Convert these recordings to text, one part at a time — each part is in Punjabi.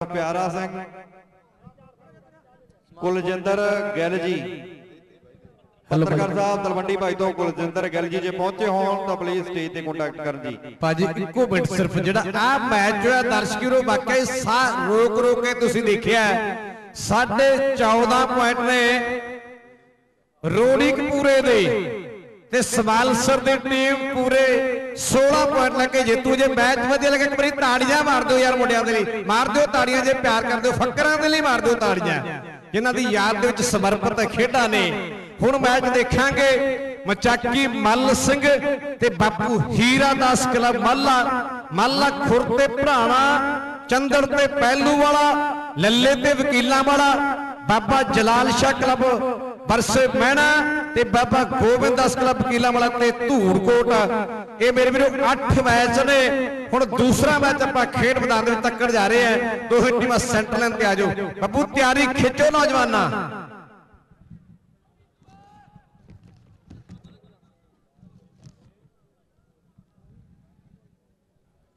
ਪਿਆਰਾ ਸਿੰਘ। ਕੁਲਜਿੰਦਰ ਗਿੱਲ ਜੀ। ਪੱਤਰਕਾਰ ਸਾਹਿਬ ਤਲਵੰਡੀ ਭਾਈ ਤੋਂ ਕੁਲਜਿੰਦਰ ਗਿੱਲ ਜੀ ਜੇ ਪਹੁੰਚੇ ਹੋਣ ਤਾਂ ਪਲੀਜ਼ ਸਟੇਜ ਤੇ ਕੰਟੈਕਟ ਕਰਨ ਜੀ। ਭਾਜੀ ਇੱਕੋ ਮਿੰਟ ਸਿਰਫ ਜਿਹੜਾ ਆ ਮੈਚ ਹੋਇਆ ਦਰਸ਼ਕ ਵੀਰੋ ਵਾਕਈ ਸਾ ਰੋਕ ਰੋਕ ਕੇ ਤੁਸੀਂ ਦੇਖਿਆ। ਸਾਢੇ 14 ਪੁਆਇੰਟ ਨੇ ਰੋਣੀ ਕਪੂਰੇ ਦੇ ਤੇ ਸਵਾਲਸਰ ਦੀ ਟੀਮ ਪੂਰੇ 16 ਪੁਆਇੰਟ ਲੈ ਕੇ ਜੇਤੂ ਜੇ ਮੈਚ ਵਧੀਆ ਲੱਗੇ, ਇੱਕ ਵਾਰੀ ਤਾੜੀਆਂ ਮਾਰ ਦਿਓ ਯਾਰ ਮੁੰਡਿਆਂ ਦੇ ਲਈ। ਮਾਰ ਦਿਓ ਤਾੜੀਆਂ, ਜੇ ਪਿਆਰ ਕਰਦੇ ਹੋ, ਫੱਕਰਾਂ ਦੇ ਲਈ ਮਾਰ ਦਿਓ ਤਾੜੀਆਂ। ਜਿਨ੍ਹਾਂ ਦੀ ਯਾਦ ਦੇ ਵਿੱਚ ਸਮਰਪਿਤ ਖੇਡਾਂ ਨੇ। ਹੁਣ ਮੈਚ ਦੇਖਾਂਗੇ ਮਚਾਕੀ ਮੱਲ ਸਿੰਘ ਤੇ ਬਾਪੂ ਹੀਰਾ ਦਾਸ ਕਲੱਬ ਮੱਲਾ। ਮਾਲਾ ਖੁਰ ਤੇ ਭਰਾਵਾ ਚੰਦੜ ਤੇ ਪਹਿਲੂ ਵਾਲਾ, ਲੱਲੇ ਤੇ ਵਕੀਲਾਂ ਵਾਲਾ, ਬਾਬਾ ਜਲਾਲ ਸ਼ਾਹ ਕਲੱਬ। ਵਰਸੇ ਮਹਿਣਾ ਤੇ ਬਾਬਾ ਗੋਬਿੰਦ ਦਾਸ ਕਲੱਬ ਵਕੀਲਾਂ ਵਾਲਾ ਤੇ ਧੂੜਕੋਟ। ਇਹ ਮੇਰੇ ਵੀਰੋ 8 ਮੈਚ ਨੇ। ਹੁਣ ਦੂਸਰਾ ਮੈਚ ਆਪਾਂ ਖੇਡ ਮੈਦਾਨ ਦੇ ਵਿੱਚ ਤੱਕੜ ਜਾ ਰਹੇ ਆ ਦੋਹੇ ਟੀਮਾਂ ਸੈਂਟਰ ਲਾਈਨ ਤੇ ਆ ਜਾਓ। ਬੱਬੂ, ਤਿਆਰੀ ਖਿੱਚੋ ਨੌਜਵਾਨਾਂ।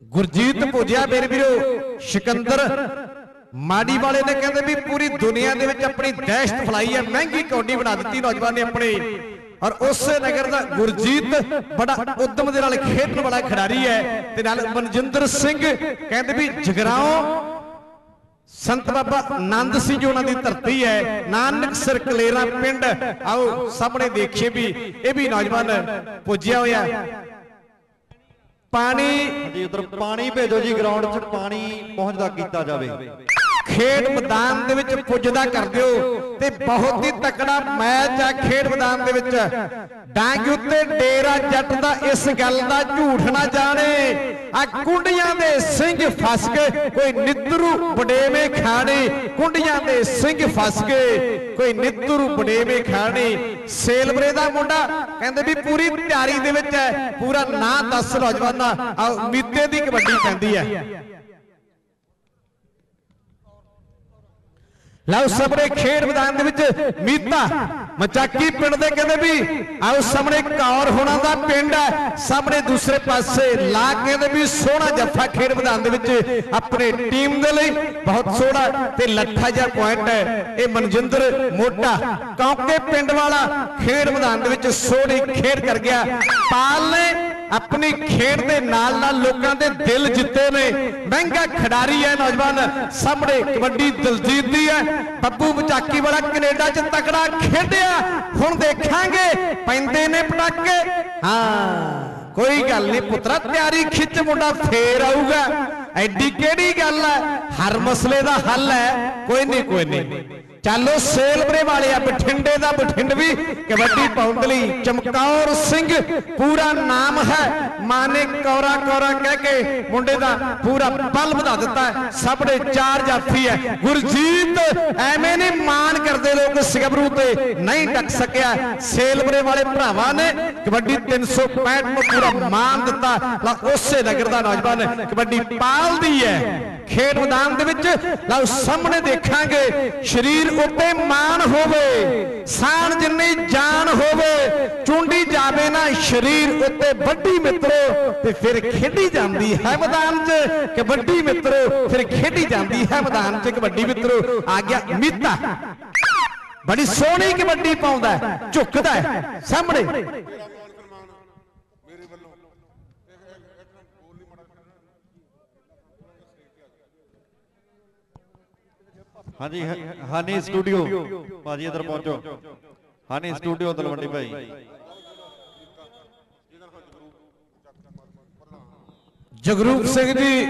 ਗੁਰਜੀਤ ਪੁੱਜਿਆ ਮੇਰੇ ਵੀਰੋ। ਸਿਕੰਦਰ ਮਾੜੀ ਵਾਲੇ ਨੇ ਕਹਿੰਦੇ ਵੀ ਪੂਰੀ ਦੁਨੀਆ ਦੇ ਵਿੱਚ ਆਪਣੀ ਦਹਿਸ਼ਤ ਫਲਾਈ ਹੈ, ਮਹਿੰਗੀ ਕੌਡੀ ਬਣਾ ਦਿੱਤੀ ਨੌਜਵਾਨ ਨੇ ਆਪਣੀ। ਔਰ ਉਸੇ ਨਗਰ ਦਾ ਗੁਰਜੀਤ ਬੜਾ ਉਦਮ ਦੇ ਨਾਲ ਖੇਡਣ ਵਾਲਾ ਖਿਡਾਰੀ ਹੈ ਤੇ ਨਾਲ ਮਨਜਿੰਦਰ ਸਿੰਘ ਕਹਿੰਦੇ ਵੀ ਜਗਰਾਉਂ, ਸੰਤ ਬਾਬਾ ਆਨੰਦ ਸਿੰਘ ਜੀ ਉਹਨਾਂ ਦੀ ਧਰਤੀ ਹੈ, ਨਾਨਕ ਸਰ ਕਲੇਰਾ ਪਿੰਡ। ਆਓ ਸਾਹਮਣੇ ਦੇਖੀਏ ਵੀ ਇਹ ਵੀ ਨੌਜਵਾਨ ਪੁੱਜਿਆ ਹੋਇਆ। ਪਾਣੀ ਜੀ ਉਧਰ ਪਾਣੀ ਭੇਜੋ ਜੀ ਗਰਾਊਂਡ 'ਚ ਪਾਣੀ ਪਹੁੰਚਦਾ ਕੀਤਾ ਜਾਵੇ। ਖੇਡ ਮੈਦਾਨ ਦੇ ਵਿੱਚ ਪੁੱਜਦਾ ਕਰ ਦਿਓ ਤੇ ਬਹੁਤ ਹੀ ਤਕੜਾ ਮੈਚ ਆ ਖੇਡ ਮੈਦਾਨ ਦੇ ਵਿੱਚ। ਡਾਂਗ ਉੱਤੇ ਡੇਰਾ ਜੱਟ ਦਾ ਇਸ ਗੱਲ ਦਾ ਝੂਠ ਨਾ ਜਾਣੇ। ਆ ਕੁੰਡੀਆਂ ਦੇ ਸਿੰਘ ਫਸ ਗਏ। ਕੋਈ ਨਿੱਤਰੂ ਵਡੇਵੇਂ ਖਾਣੇ। ਕੁੰਡੀਆਂ ਦੇ ਸਿੰਘ ਫਸ ਗਏ। ਕੋਈ ਨਿੱਤਰੂ ਵਡੇਵੇਂ ਖਾਣੇ। ਸੇਲਬਰੇ ਦਾ ਮੁੰਡਾ ਕਹਿੰਦੇ ਵੀ ਪੂਰੀ ਤਿਆਰੀ ਦੇ ਵਿੱਚ ਹੈ। ਪੂਰਾ ਨਾਂ ਦੱਸ ਨੌਜਵਾਨਾਂ ਆ ਮੀਤੇ ਦੀ ਕਬੱਡੀ ਪੈਂਦੀ ਹੈ। ਲਓ ਸਾਹਮਣੇ ਖੇਡ ਮੈਦਾਨ ਦੇ ਵਿੱਚ ਮੀਤਾ ਮਚਾਕੀ ਪਿੰਡ ਦੇ ਕਹਿੰਦੇ ਵੀ, ਆਓ ਸਾਹਮਣੇ ਕੌਰ ਹੋਣਾ ਦਾ ਪਿੰਡ ਹੈ। ਸਾਹਮਣੇ ਦੂਸਰੇ ਪਾਸੇ ਲਾ ਕਹਿੰਦੇ ਵੀ ਸੋਹਣਾ ਜੱਫਾ ਖੇਡ ਮੈਦਾਨ ਦੇ ਵਿੱਚ ਆਪਣੇ ਟੀਮ ਦੇ ਲਈ। ਬਹੁਤ ਸੋਹਣਾ ਤੇ ਲੱਠਾ ਜਿਹਾ ਪੁਆਇੰਟ ਹੈ। ਇਹ ਮਨਜਿੰਦਰ ਮੋਟਾ ਕੌਂਕੇ ਪਿੰਡ ਵਾਲਾ ਖੇਡ ਮੈਦਾਨ ਦੇ ਵਿੱਚ ਸੋਹਣੀ ਖੇਡ ਕਰ ਗਿਆ। ਪਾਲ ਨੇ ਆਪਣੀ ਖੇਡ ਦੇ ਨਾਲ ਨਾਲ ਲੋਕਾਂ ਦੇ ਦਿਲ ਜਿੱਤੇ ਨੇ। ਮਹਿੰਗਾ ਖਿਡਾਰੀ ਹੈ ਨੌਜਵਾਨ। ਸਾਹਮਣੇ ਕਬੱਡੀ ਦਲਜੀਤ ਦੀ ਹੈ। ਬੱਬੂ ਬਚਾਕੀ ਵਾਲਾ ਕੈਨੇਡਾ 'ਚ ਤਕੜਾ ਖੇਡਿਆ। ਹੁਣ ਦੇਖਾਂਗੇ, ਪੈਂਦੇ ਨੇ ਪਟਾਕੇ। ਹਾਂ, ਕੋਈ ਗੱਲ ਨਹੀਂ ਪੁੱਤਰਾ, ਤਿਆਰੀ ਖਿੱਚ, ਮੁੰਡਾ ਫੇਰ ਆਊਗਾ। ਐਡੀ ਕਿਹੜੀ ਗੱਲ ਹੈ? ਹਰ ਮਸਲੇ ਦਾ ਹੱਲ ਹੈ। ਕੋਈ ਨਹੀਂ ਕੋਈ ਨਹੀਂ। ਚੱਲੋ ਸੇਲਬਰੇ ਵਾਲੇ ਆ, ਬਠਿੰਡੇ ਦਾ ਬਠਿੰਡਵੀ ਕਬੱਡੀ ਪਾਉਣ ਲਈ ਚਮਕੌਰ ਸਿੰਘ, ਪੂਰਾ ਨਾਮ ਹੈ। ਮਾਨੇ ਕੌਰਾ ਕੌਰਾ ਕਹਿ ਕੇ ਮੁੰਡੇ ਦਾ ਪੂਰਾ ਬਲ ਵਧਾ ਦਿੱਤਾ ਹੈ। ਸਾਹਮਣੇ ਚਾਰ ਜਾਫੀ ਹੈ। ਗੁਰਜੀਤ ਐਵੇਂ ਨਹੀਂ ਮਾਨ ਕਰਦੇ ਲੋਕ ਸਿਗਬਰੂ ਤੇ ਨਹੀਂ ਟੱਕ ਸਕਿਆ। ਸੇਲਬਰੇ ਵਾਲੇ ਭਰਾਵਾਂ ਨੇ ਕਬੱਡੀ 365 ਨੂੰ ਪੂਰਾ ਮਾਨ ਦਿੱਤਾ। ਲਾ, ਉਸੇ ਨਗਰ ਦਾ ਨੌਜਵਾਨ ਕਬੱਡੀ ਪਾਲਦੀ ਹੈ। ਖੇਡ ਮੈਦਾਨ ਦੇ ਵਿੱਚ। ਲਓ, ਸਾਹਮਣੇ ਦੇਖਾਂਗੇ, ਸਰੀਰ ਉੱਤੇ ਮਾਨ ਹੋਵੇ ਸਾਨ ਜਿੰਨੀ ਜਾਨ ਹੋਵੇ, ਚੁੰਡੀ ਜਾਵੇ ਨਾ, ਸਰੀਰ ਉੱਤੇ ਵੱਡੀ ਮਿੱਤਰੋ ਤੇ ਫਿਰ ਖੇਡੀ ਜਾਂਦੀ ਹੈ ਮੈਦਾਨ 'ਚ। ਕਬੱਡੀ ਮਿੱਤਰੋ, ਫਿਰ ਖੇਡੀ ਜਾਂਦੀ ਹੈ ਮੈਦਾਨ 'ਚ। ਕਬੱਡੀ ਮਿੱਤਰੋ, ਆ ਗਿਆ ਮੀਤਾ। ਬੜੀ ਸੋਹਣੀ ਕਬੱਡੀ ਪਾਉਂਦਾ ਝੁਕਦਾ ਸਾਹਮਣੇ ਮੇਰਾ ਮਾਨ ਸਨਮਾਨ ਮੇਰੇ ਵੱਲੋਂ ਇੱਕ ਇੱਕ ਇੱਕ ਮਿੰਟ ਬੋਲ ਨਹੀਂ ਮੜਾ ਹਾਂਜੀ ਹਾਨੀ ਸਟੂਡੀਓ। ਭਾਜੀ ਇਧਰ ਪਹੁੰਚੋ। ਹਾਨੀ ਸਟੂਡੀਓ ਤਲਵੰਡੀ ਭਾਈ। ਜਗਰੂਪ ਸਿੰਘ ਜੀ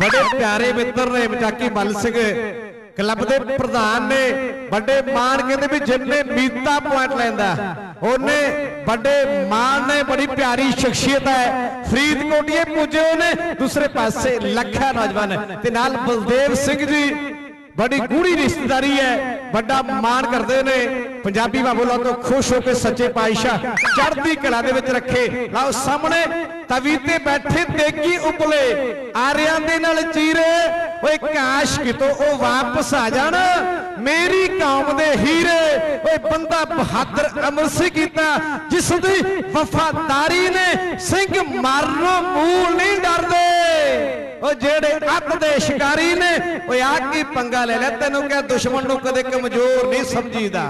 ਬੜੇ ਪਿਆਰੇ ਮਿੱਤਰ ਨੇ ਮਚਾਕੀ ਮੱਲ ਸਿੰਘ। ਕਲੱਬ ਦੇ ਪ੍ਰਧਾਨ ਨੇ ਵੱਡੇ ਮਾਨ ਕਹਿੰਦੇ ਵੀ ਜਿੰਨੇ ਮੀਤਾ ਪੁਆਇੰਟ ਲੈਂਦਾ। ਉਹਨੇ ਵੱਡੇ ਮਾਨ ਨੇ ਬੜੀ ਪਿਆਰੀ ਸ਼ਖਸੀਅਤ ਹੈ। ਫਰੀਦਕੋਟੀਏ ਪੁੱਜੇ ਉਹਨੇ ਦੂਸਰੇ ਪਾਸੇ ਲੱਖਾ ਨੌਜਵਾਨ ਤੇ ਨਾਲ ਬਲਦੇਵ ਸਿੰਘ ਜੀ। ਬੜੀ ਗੂੜੀ ਰਿਸ਼ਤੇਦਾਰੀ ਹੈ। ਵੱਡਾ ਮਾਣ ਕਰਦੇ ਨੇ। ਪੰਜਾਬੀ ਬਾਬੂਲਾ ਤੋਂ ਖੁਸ਼ ਹੋ ਕੇ ਸੱਚੇ ਪਾਤਸ਼ਾਹ ਚੜ੍ਹਦੀ ਕਲਾ ਦੇ ਵਿੱਚ ਰੱਖੇ। ਲਓ ਸਾਹਮਣੇ ਤਵੀ ਤੇ ਬੈਠੇ ਦੇਗੀ ਉਪਲੇ। ਆਰਿਆਂ ਦੇ ਨਾਲ ਚੀਰੇ। ਓਏ ਕਾਸ਼ ਕਿਤੋਂ ਉਹ ਵਾਪਸ ਆ ਜਾਣ। ਮੇਰੀ ਕੌਮ ਦੇ ਹੀਰੇ। ਓਏ ਬੰਦਾ ਬਹਾਦਰ ਅਮਰ ਸਿੰਘ ਕੀਤਾ ਜਿਸ ਦੀ ਵਫਾਦਾਰੀ ਨੇ ਸਿੰਘ ਮਾਰਨੋਂ ਮੂਲ ਨਹੀਂ ਡਰਦੇ। ਉਹ ਜਿਹੜੇ ਅੱਤ ਦੇ ਸ਼ਿਕਾਰੀ ਨੇ, ਓਏ ਆ ਕੀ ਪੰਗਾ ਲੈ ਲਿਆ? ਤੈਨੂੰ ਕਿਹਾ ਦੁਸ਼ਮਣ ਨੂੰ ਕਦੇ ਕਮਜ਼ੋਰ ਨਹੀਂ ਸਮਝੀਦਾ।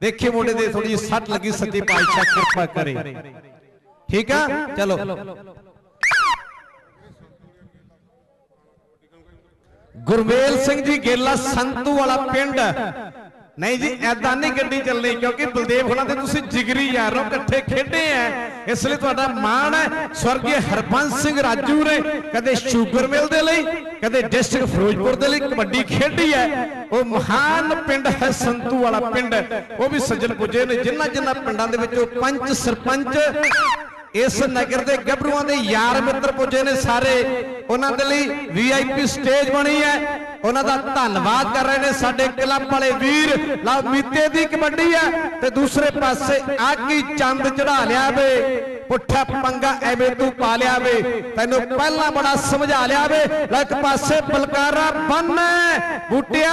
ਦੇਖੀ ਮੁੰਡੇ ਦੇ ਥੋੜੀ ਸੱਟ ਲੱਗੀ ਸੱਚੇ ਪਾਤਸ਼ਾਹ ਕਿਰਪਾ ਕਰੇ। ਠੀਕ ਆ? ਚਲੋ। ਗੁਰਮੇਲ ਸਿੰਘ ਜੀ ਗੇਲਾ ਸੰਤੂ ਵਾਲਾ ਪਿੰਡ। ਨਹੀਂ ਜੀ ਐਦਾਂ ਨਹੀਂ ਗੱਡੀ ਚੱਲਣੀ ਕਿਉਂਕਿ ਬਲਦੇਵ ਹੁਣਾਂ ਦੇ ਤੁਸੀਂ ਜਿਗਰੀ ਯਾਰੋ ਇਕੱਠੇ ਖੇਡੇ ਆ ਇਸ ਲਈ ਤੁਹਾਡਾ ਮਾਣ ਹੈ ਸਵਰਗੀ ਹਰਬੰਸ ਸਿੰਘ ਰਾਜੂ ਨੇ ਕਦੇ ਸ਼ੂਗਰ ਮਿਲ ਦੇ ਲਈ ਕਦੇ ਡਿਸਟ੍ਰਿਕਟ ਫਿਰੋਜ਼ਪੁਰ ਦੇ ਲਈ ਕਬੱਡੀ ਖੇਡੀ ਹੈ ਉਹ ਮਹਾਨ ਪਿੰਡ ਹੈ ਸੰਤੂ ਵਾਲਾ ਪਿੰਡ। ਉਹ ਵੀ ਸੱਜਣ ਪੁੱਜੇ ਨੇ ਜਿਨ੍ਹਾਂ ਜਿਨ੍ਹਾਂ ਪਿੰਡਾਂ ਦੇ ਵਿੱਚੋਂ ਪੰਚ ਸਰਪੰਚ ਇਸ ਨਗਰ ਦੇ ਗੱਭਰੂਆਂ ਦੇ ਯਾਰ ਮਿੱਤਰ ਪੁੱਜੇ ਨੇ ਸਾਰੇ। ਉਹਨਾਂ ਦੇ ਲਈ ਵੀਆਈਪੀ ਸਟੇਜ ਬਣੀ ਹੈ। ਉਹਨਾਂ ਦਾ ਧੰਨਵਾਦ ਕਰ ਰਹੇ ਨੇ ਸਾਡੇ ਕਲੱਬ ਵਾਲੇ ਵੀਰ। ਲਓ, ਮੀਤੇ ਦੀ ਕਬੱਡੀ ਹੈ ਤੇ ਦੂਸਰੇ ਪਾਸੇ ਆਗੀ ਚੰਦ ਚੜਾ ਲਿਆ ਵੇ। ਪੁੱਠਾ ਪੰਗਾ ਐਵੇਂ ਤੂੰ ਪਾ ਲਿਆ ਵੇ। ਤੈਨੂੰ ਪਹਿਲਾਂ ਬੜਾ ਸਮਝਾ ਲਿਆ ਵੇ। ਲੈ ਇੱਕ ਪਾਸੇ ਬਲਕਾਰਾ ਬੰਨ ਬੂਟਿਆ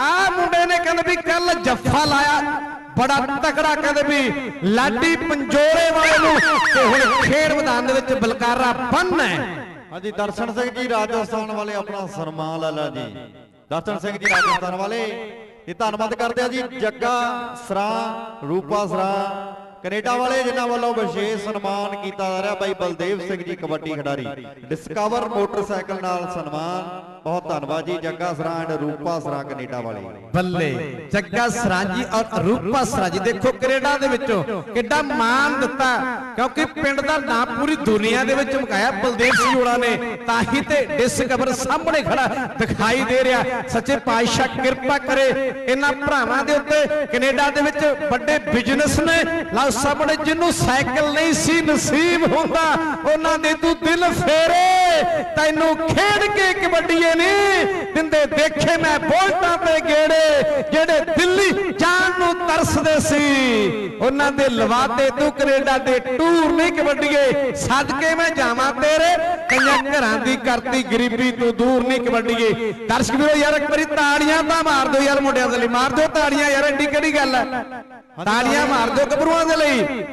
ਆ ਮੁੰਡੇ ਨੇ ਕਹਿੰਦੇ ਵੀ ਕੱਲ ਜੱਫਾ ਲਾਇਆ। ਬੜਾ ਤਕੜਾ ਕਹਿੰਦੇ ਵੀ ਲਾਡੀ ਪੰਜੋਰੇ ਵਾਲੇ ਨੂੰ ਤੇ ਹੁਣ ਖੇਡ ਮੈਦਾਨ ਦੇ ਵਿੱਚ ਬਲਕਾਰਾ ਬੰਨ ਹੈ। ਹਾਂਜੀ, ਦਰਸ਼ਨ ਸਿੰਘ ਜੀ, ਰਾਜਸਥਾਨ ਵਾਲੇ ਆਪਣਾ ਸਨਮਾਨ ਲੈ ਲੈ ਜੀ। ਦਰਸ਼ਨ ਸਿੰਘ ਜੀ, ਰਾਜਸਥਾਨ ਵਾਲੇ, ਇਹ ਧੰਨਵਾਦ ਕਰਦੇ ਆ ਜੀ। ਜੱਗਾ, ਸਰਾਂ, ਰੂਪਾ ਸਰਾਂ ਕੈਨੇਡਾ ਵਾਲੇ ਜਿਨ੍ਹਾਂ ਵੱਲੋਂ ਵਿਸ਼ੇਸ਼ ਸਨਮਾਨ ਕੀਤਾ ਜਾ ਰਿਹਾ ਬਾਈ ਬਲਦੇਵ ਸਿੰਘ ਜੀ ਕਬੱਡੀ ਖਿਡਾਰੀ। ਡਿਸਕਵਰ ਮੋਟਰਸਾਈਕਲ ਨਾਲ ਸਨਮਾਨ। ਬਹੁਤ ਧੰਨਵਾਦ ਜੀ ਜੱਗਾ ਸਰਾਂ ਐਂਡ ਰੂਪਾ ਸਰਾਂ ਕੈਨੇਡਾ ਵਾਲੇ। ਬੱਲੇ ਜੱਗਾ ਸਰਾਜੀ ਔਰ ਰੂਪਾ ਸਰਾਜੀ ਦੇਖੋ ਕੈਨੇਡਾ ਦੇ ਵਿੱਚੋਂ। ਕਿੱਡਾ ਮਾਣ ਦਿੱਤਾ। ਕਿਉਂਕਿ ਪਿੰਡ ਦਾ ਨਾਮ ਪੂਰੀ ਦੁਨੀਆ ਦੇ ਵਿੱਚ ਮਕਾਇਆ ਬਲਦੇਵ ਸਿੰਘ ਹੋਣਾ ਨੇ। ਤਾਂ ਹੀ ਤੇ ਡਿਸਕਵਰ ਸਾਹਮਣੇ ਖੜਾ ਦਿਖਾਈ ਦੇ ਰਿਹਾ। ਸੱਚੇ ਪਾਤਸ਼ਾਹ ਕਿਰਪਾ ਕਰੇ। ਇਹਨਾਂ ਭਰਾਵਾਂ ਦੇ ਉੱਤੇ ਕੈਨੇਡਾ ਦੇ ਵਿੱਚ ਵੱਡੇ ਬਿਜ਼ਨਸ ਨੇ ਲਓ ਸਾਹਮਣੇ ਜਿਹਨੂੰ ਸਾਈਕਲ ਨਹੀਂ ਸੀ ਨਸੀਬ ਹੁੰਦਾ, ਉਹਨਾਂ ਦੇ ਤੂੰ ਦਿਲ ਫੇਰੇ। ਤੈਨੂੰ ਖੇਡ ਕੇ ਕਬੱਡੀਏ ਨਹੀਂ ਦਿੰਦੇ। ਦੇਖੇ ਮੈਂ ਬੋਲਟਾਂ ਤੇ ਗੇੜੇ, ਜਿਹੜੇ ਦਿੱਲੀ ਜਾਣ ਨੂੰ ਤਰਸਦੇ ਸੀ। ਉਹਨਾਂ ਦੇ ਲਵਾਤੇ ਤੂੰ ਕੈਨੇਡਾ ਦੇ ਟੂਰ ਨਹੀਂ ਕਬੱਡੀਏ ਸਦਕੇ ਮੈਂ ਜਾਵਾਂ ਤੇਰੇ। ਕਈਆਂ ਘਰਾਂ ਦੀ ਕਰਤੀ ਗਰੀਬੀ ਤੂੰ ਦੂਰ ਨਹੀਂ ਕਬੱਡੀਏ ਦਰਸ਼ਕ ਵੀਰੋ ਯਾਰ ਇੱਕ ਵਾਰੀ ਤਾੜੀਆਂ ਤਾਂ ਮਾਰ ਦਿਓ ਯਾਰ ਮੁੰਡਿਆਂ ਦੇ ਲਈ। ਮਾਰ ਦਿਓ ਤਾੜੀਆਂ ਯਾਰ, ਐਡੀ ਕਿਹੜੀ ਗੱਲ ਹੈ? ਤਾੜੀਆਂ ਮਾਰ ਦਿਓ ਗੱਭਰੂਆਂ ਦੇ ਲਈ।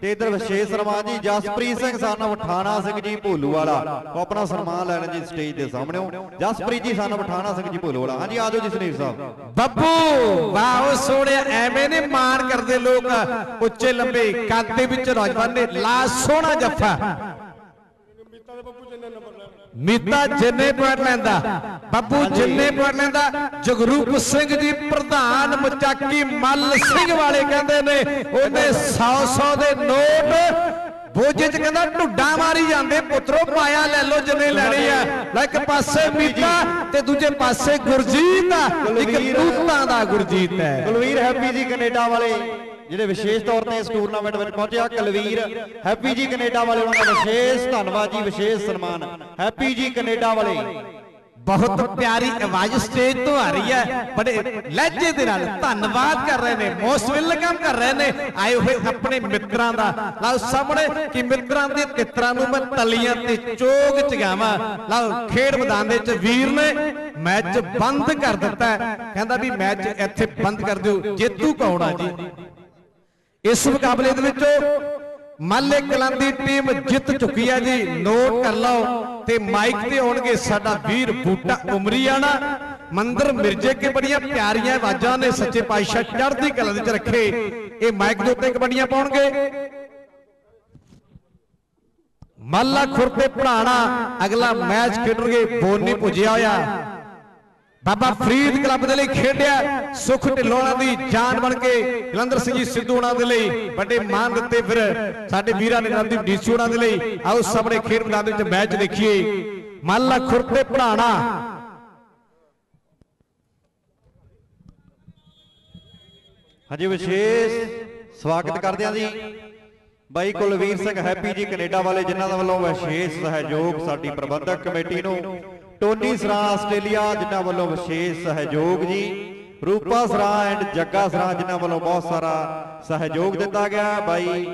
ਤੇ ਇਧਰ ਵਿਸ਼ੇਸ਼ ਸਨਮਾਨ ਜੀ ਜਸਪ੍ਰੀਤ ਸਿੰਘ ਸਾਨਾ ਪਠਾਣਾ ਸਿੰਘ ਜੀ ਭੋਲੂ ਵਾਲਾ। ਉਹ ਆਪਣਾ ਸਨਮਾਨ ਲੈਣ ਜੀ ਸਟੇਜ ਦੇ ਸਾਹਮਣੇ। ਜਸਪ੍ਰੀਤ ਜੀ ਸਾਨਾ ਪਠਾਣਾ ਸਿੰਘ ਜੀ ਭੋਲੂ ਵਾਲਾ। ਹਾਂਜੀ ਆਜੋ ਜੀ ਸੁਨੀਲ ਸਾਹਿਬ। ਬੱਬੂ ਵਾਹ ਸੋਹਣਿਆ ਐਵੇਂ ਨੇ ਮਾਣ ਕਰਦੇ ਲੋਕ। ਉੱਚੇ ਲੰਬੇ ਕੱਦ ਦੇ ਵਿੱਚ ਨੌਜਵਾਨ ਨੇ ਲਾ ਸੋਹਣਾ ਜੱਫਾ ਮੀਤਾ ਦੇ ਬੱਬੂ ਜਿੰਨੇ ਨੰਬਰ ਲੈਣ ਮੀਤਾ ਜਿੰਨੇ ਪੁਆਇੰਟ ਲੈਂਦਾ, ਬੱਬੂ ਜਿੰਨੇ ਪੁਆਇੰਟ ਲੈਂਦਾ, ਜਗਰੂਪ ਸਿੰਘ ਜੀ ਪ੍ਰਧਾਨ ਮਚਾਕੀ ਮੱਲ ਸਿੰਘ ਵਾਲੇ ਕਹਿੰਦੇ ਨੇ, ਉਹਨੇ 100 100 ਦੇ ਨੋਟ ਬੋਝੇ ਚ ਕਹਿੰਦਾ ਢੁੱਡਾ ਮਾਰੀ ਜਾਂਦੇ, ਪੁੱਤਰੋ ਪਾਇਆ ਲੈ ਲੋ ਜਿੰਨੇ ਲੈਣੇ ਆ। ਲੈ ਇੱਕ ਪਾਸੇ ਮੀਤਾ ਤੇ ਦੂਜੇ ਪਾਸੇ ਗੁਰਜੀਤ ਆ, ਇੱਕ ਤੂਤਾਂ ਦਾ ਗੁਰਜੀਤ ਹੈ। ਕੁਲਵੀਰ ਹੈਪੀ ਜੀ ਕੈਨੇਡਾ ਵਾਲੇ। ਜਿਹੜੇ ਵਿਸ਼ੇਸ਼ ਤੌਰ ਤੇ ਇਸ ਟੂਰਨਾਮੈਂਟ ਵਿੱਚ ਪਹੁੰਚਿਆ ਕੁਲਵੀਰ ਹੈਪੀ ਜੀ ਕੈਨੇਡਾ ਵਾਲੇ ਉਹਨਾਂ ਦਾ ਵਿਸ਼ੇਸ਼ ਧੰਨਵਾਦ ਜੀ ਵਿਸ਼ੇਸ਼ ਸਨਮਾਨ। ਹੈਪੀ ਜੀ ਕੈਨੇਡਾ ਵਾਲੇ। ਬਹੁਤ ਪਿਆਰੀ ਆਵਾਜ਼ ਸਟੇਜ ਤੋਂ ਆ ਰਹੀ ਹੈ। ਬੜੇ ਲਹਿਜੇ ਦੇ ਨਾਲ ਧੰਨਵਾਦ ਕਰ ਰਹੇ ਨੇ। ਮੋਸਟ ਵੈਲਕਮ ਕਰ ਰਹੇ ਨੇ। ਆਏ ਹੋਏ ਆਪਣੇ ਮਿੱਤਰਾਂ ਦਾ। ਲਓ ਸਾਹਮਣੇ ਕਿ ਮਿੱਤਰਾਂ ਦੇ ਤਿੱਤਰਾਂ ਨੂੰ ਮੈਂ ਤਲੀਆਂ ਤੇ ਚੋਗ ਚਗਾਵਾਂ ਲਓ ਖੇਡ ਮੈਦਾਨ ਦੇ ਵਿੱਚ ਵੀਰ ਨੇ ਮੈਚ ਬੰਦ ਕਰ ਦਿੱਤਾ। ਕਹਿੰਦਾ ਵੀ ਮੈਚ ਇੱਥੇ ਬੰਦ ਕਰ ਦਿਓ। ਜੇਤੂ ਕੌਣ ਆ ਜੀ? ਇਸ ਮੁਕਾਬਲੇ ਦੇ ਵਿੱਚ ਮਾਲੇ ਕਲਾਂ ਦੀ ਟੀਮ ਜਿੱਤ ਚੁੱਕੀ ਹੈ ਜੀ। ਨੋਟ ਕਰ ਲਓ ਤੇ ਮਾਈਕ ਤੇ ਆਉਣਗੇ ਸਾਡਾ ਵੀਰ ਬੂਟਾ ਉਮਰੀਆਣਾ। ਮੰਦਰ ਮਿਰਜੇ ਕੇ ਬੜੀਆਂ ਪਿਆਰੀਆਂ ਆਵਾਜ਼ਾਂ ਨੇ ਸੱਚੇ ਪਾਤਸ਼ਾਹ ਚੜ੍ਹਦੀ ਕਲਾ ਦੇ ਵਿੱਚ ਰੱਖੇ। ਇਹ ਮਾਈਕ ਦੇ ਉੱਤੇ ਕਬੱਡੀਆਂ ਪਾਉਣਗੇ। ਮਾਲਾ ਖੁਰਪੇ ਪੜਾਣਾ ਅਗਲਾ ਮੈਚ ਖੇਡਣਗੇ। ਬੋਨੀ ਪੁੱਜਿਆ ਹੋਇਆ। ਬਾਬਾ ਫਰੀਦ ਕਲੱਬ ਦੇ ਲਈ ਖੇਡਿਆ, ਸੁਖ ਢਿੱਲੋਂ ਦੀ ਜਾਨ ਬਣ ਕੇ ਜਲੰਧਰ ਸਿੰਘ ਜੀ ਸਿੱਧੂ ਉਹਨਾਂ ਦੇ ਲਈ, ਵੱਡੇ ਮਾਨ ਦਿੱਤੇ ਫਿਰ ਸਾਡੇ ਵੀਰਾਂ ਨੇ ਨੰਦੀ ਡੀਸੀ ਉਹਨਾਂ ਦੇ ਲਈ। ਆਓ ਸਾਹਮਣੇ ਖੇਡ ਮੈਦਾਨ ਦੇ ਵਿੱਚ ਮੈਚ ਦੇਖੀਏ। ਮਾਲਾ ਖੁਰਤੇ ਪੜਾਣਾ ਹਾਂਜੀ ਵਿਸ਼ੇਸ਼ ਸਵਾਗਤ ਕਰਦੇ ਹਾਂ ਜੀ। ਬਾਈ ਕੁਲਵੀਰ ਸਿੰਘ ਹੈਪੀ ਜੀ ਕੈਨੇਡਾ ਵਾਲੇ, ਜਿਨ੍ਹਾਂ ਦਾ ਵੱਲੋਂ ਵਿਸ਼ੇਸ਼ ਸਹਿਯੋਗ ਸਾਡੀ ਪ੍ਰਬੰਧਕ ਕਮੇਟੀ ਨੂੰ ਟੋਨੀ ਸਰਾ ਆਸਟ੍ਰੇਲੀਆ, ਜਿਨ੍ਹਾਂ ਵੱਲੋਂ ਵਿਸ਼ੇਸ਼ ਸਹਿਯੋਗ ਜੀ। ਰੂਪਾ ਸਰਾ ਐਂਡ ਜੱਗਾ ਸਰਾ, ਜਿਨ੍ਹਾਂ ਵੱਲੋਂ ਬਹੁਤ ਸਾਰਾ ਸਹਿਯੋਗ ਦਿੱਤਾ ਗਿਆ। ਬਾਈ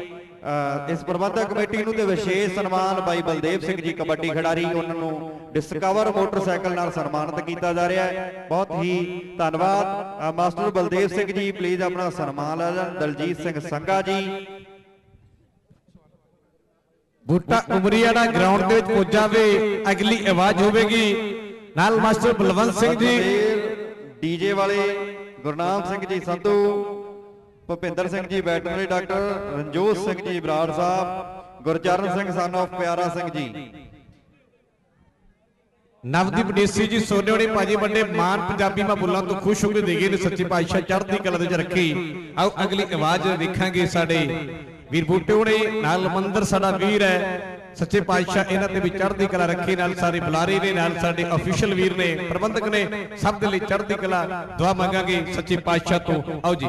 ਇਸ ਪ੍ਰਬੰਧਕ ਕਮੇਟੀ ਨੂੰ ਤੇ ਵਿਸ਼ੇਸ਼ ਸਨਮਾਨ ਬਾਈ ਬਲਦੇਵ ਸਿੰਘ ਜੀ, ਕਬੱਡੀ ਖਿਡਾਰੀ, ਉਹਨਾਂ ਨੂੰ ਡਿਸਕਵਰ ਮੋਟਰਸਾਈਕਲ ਨਾਲ ਸਨਮਾਨਿਤ ਕੀਤਾ ਜਾ ਰਿਹਾ ਹੈ। ਬਹੁਤ ਹੀ ਧੰਨਵਾਦ। ਮਾਸਟਰ ਬਲਦੇਵ ਸਿੰਘ ਜੀ ਪਲੀਜ਼ ਆਪਣਾ ਸਨਮਾਨ ਲੈ ਲੈਣ। ਦਲਜੀਤ ਸਿੰਘ ਸੰਘਾ ਜੀ ਬੂਟਾ ਉਮਰੀਆਣਾ ਗਰਾਊਂਡ ਦੇ ਵਿੱਚ ਪੁੱਜ ਜਾਵੇ ਅਗਲੀ ਆਵਾਜ਼ ਹੋਵੇਗੀ। ਨਾਲ ਮਾਸਟਰ ਬਲਵੰਤ ਸਿੰਘ ਜੀ। ਡੀਜੇ ਵਾਲੇ Gurnam Singh ji Sandhu Bhupinder Singh ji veterinary doctor Ranjot Singh ji Brar Sahib Gurcharan Singh son of Piara Singh ji. Navdeep DC ਜੀ ਸੋਨੇਵਾੜੀ ਭਾਜੀ ਵੱਡੇ ਮਾਨ ਪੰਜਾਬੀ ਮਾ ਬੁੱਲਾਂ ਤੋਂ ਖੁਸ਼ ਹੋ ਕੇ ਦੇਗੇ ਨੇ ਸੱਚੇ ਪਾਤਸ਼ਾਹ ਚੜ੍ਹਦੀ ਕਲਾ ਦੇ ਵਿੱਚ ਰੱਖੀ। ਆਓ ਅਗਲੀ ਆਵਾਜ਼ ਵੇਖਾਂਗੇ ਸਾਡੇ ਵੀਰ ਬੂਟੇ ਨੇ ਨਾਲ ਮੰਦਰ ਸਾਡਾ ਵੀਰ ਹੈ। ਸੱਚੇ ਪਾਤਸ਼ਾਹ ਇਹਨਾਂ ਤੇ ਵੀ ਚੜ੍ਹਦੀ ਕਲਾ ਰੱਖੀ, ਨਾਲ ਸਾਰੇ ਬੁਲਾਰੇ ਨੇ, ਨਾਲ ਸਾਡੇ ਅਫੀਸ਼ੀਅਲ ਵੀਰ ਨੇ, ਪ੍ਰਬੰਧਕ ਨੇ, ਸਭ ਦੇ ਲਈ ਚੜ੍ਹਦੀ ਕਲਾ। ਦੁਆ ਮੰਗਾਂਗੇ ਸੱਚੇ ਪਾਤਸ਼ਾਹ ਤੋਂ। ਆਓ ਜੀ।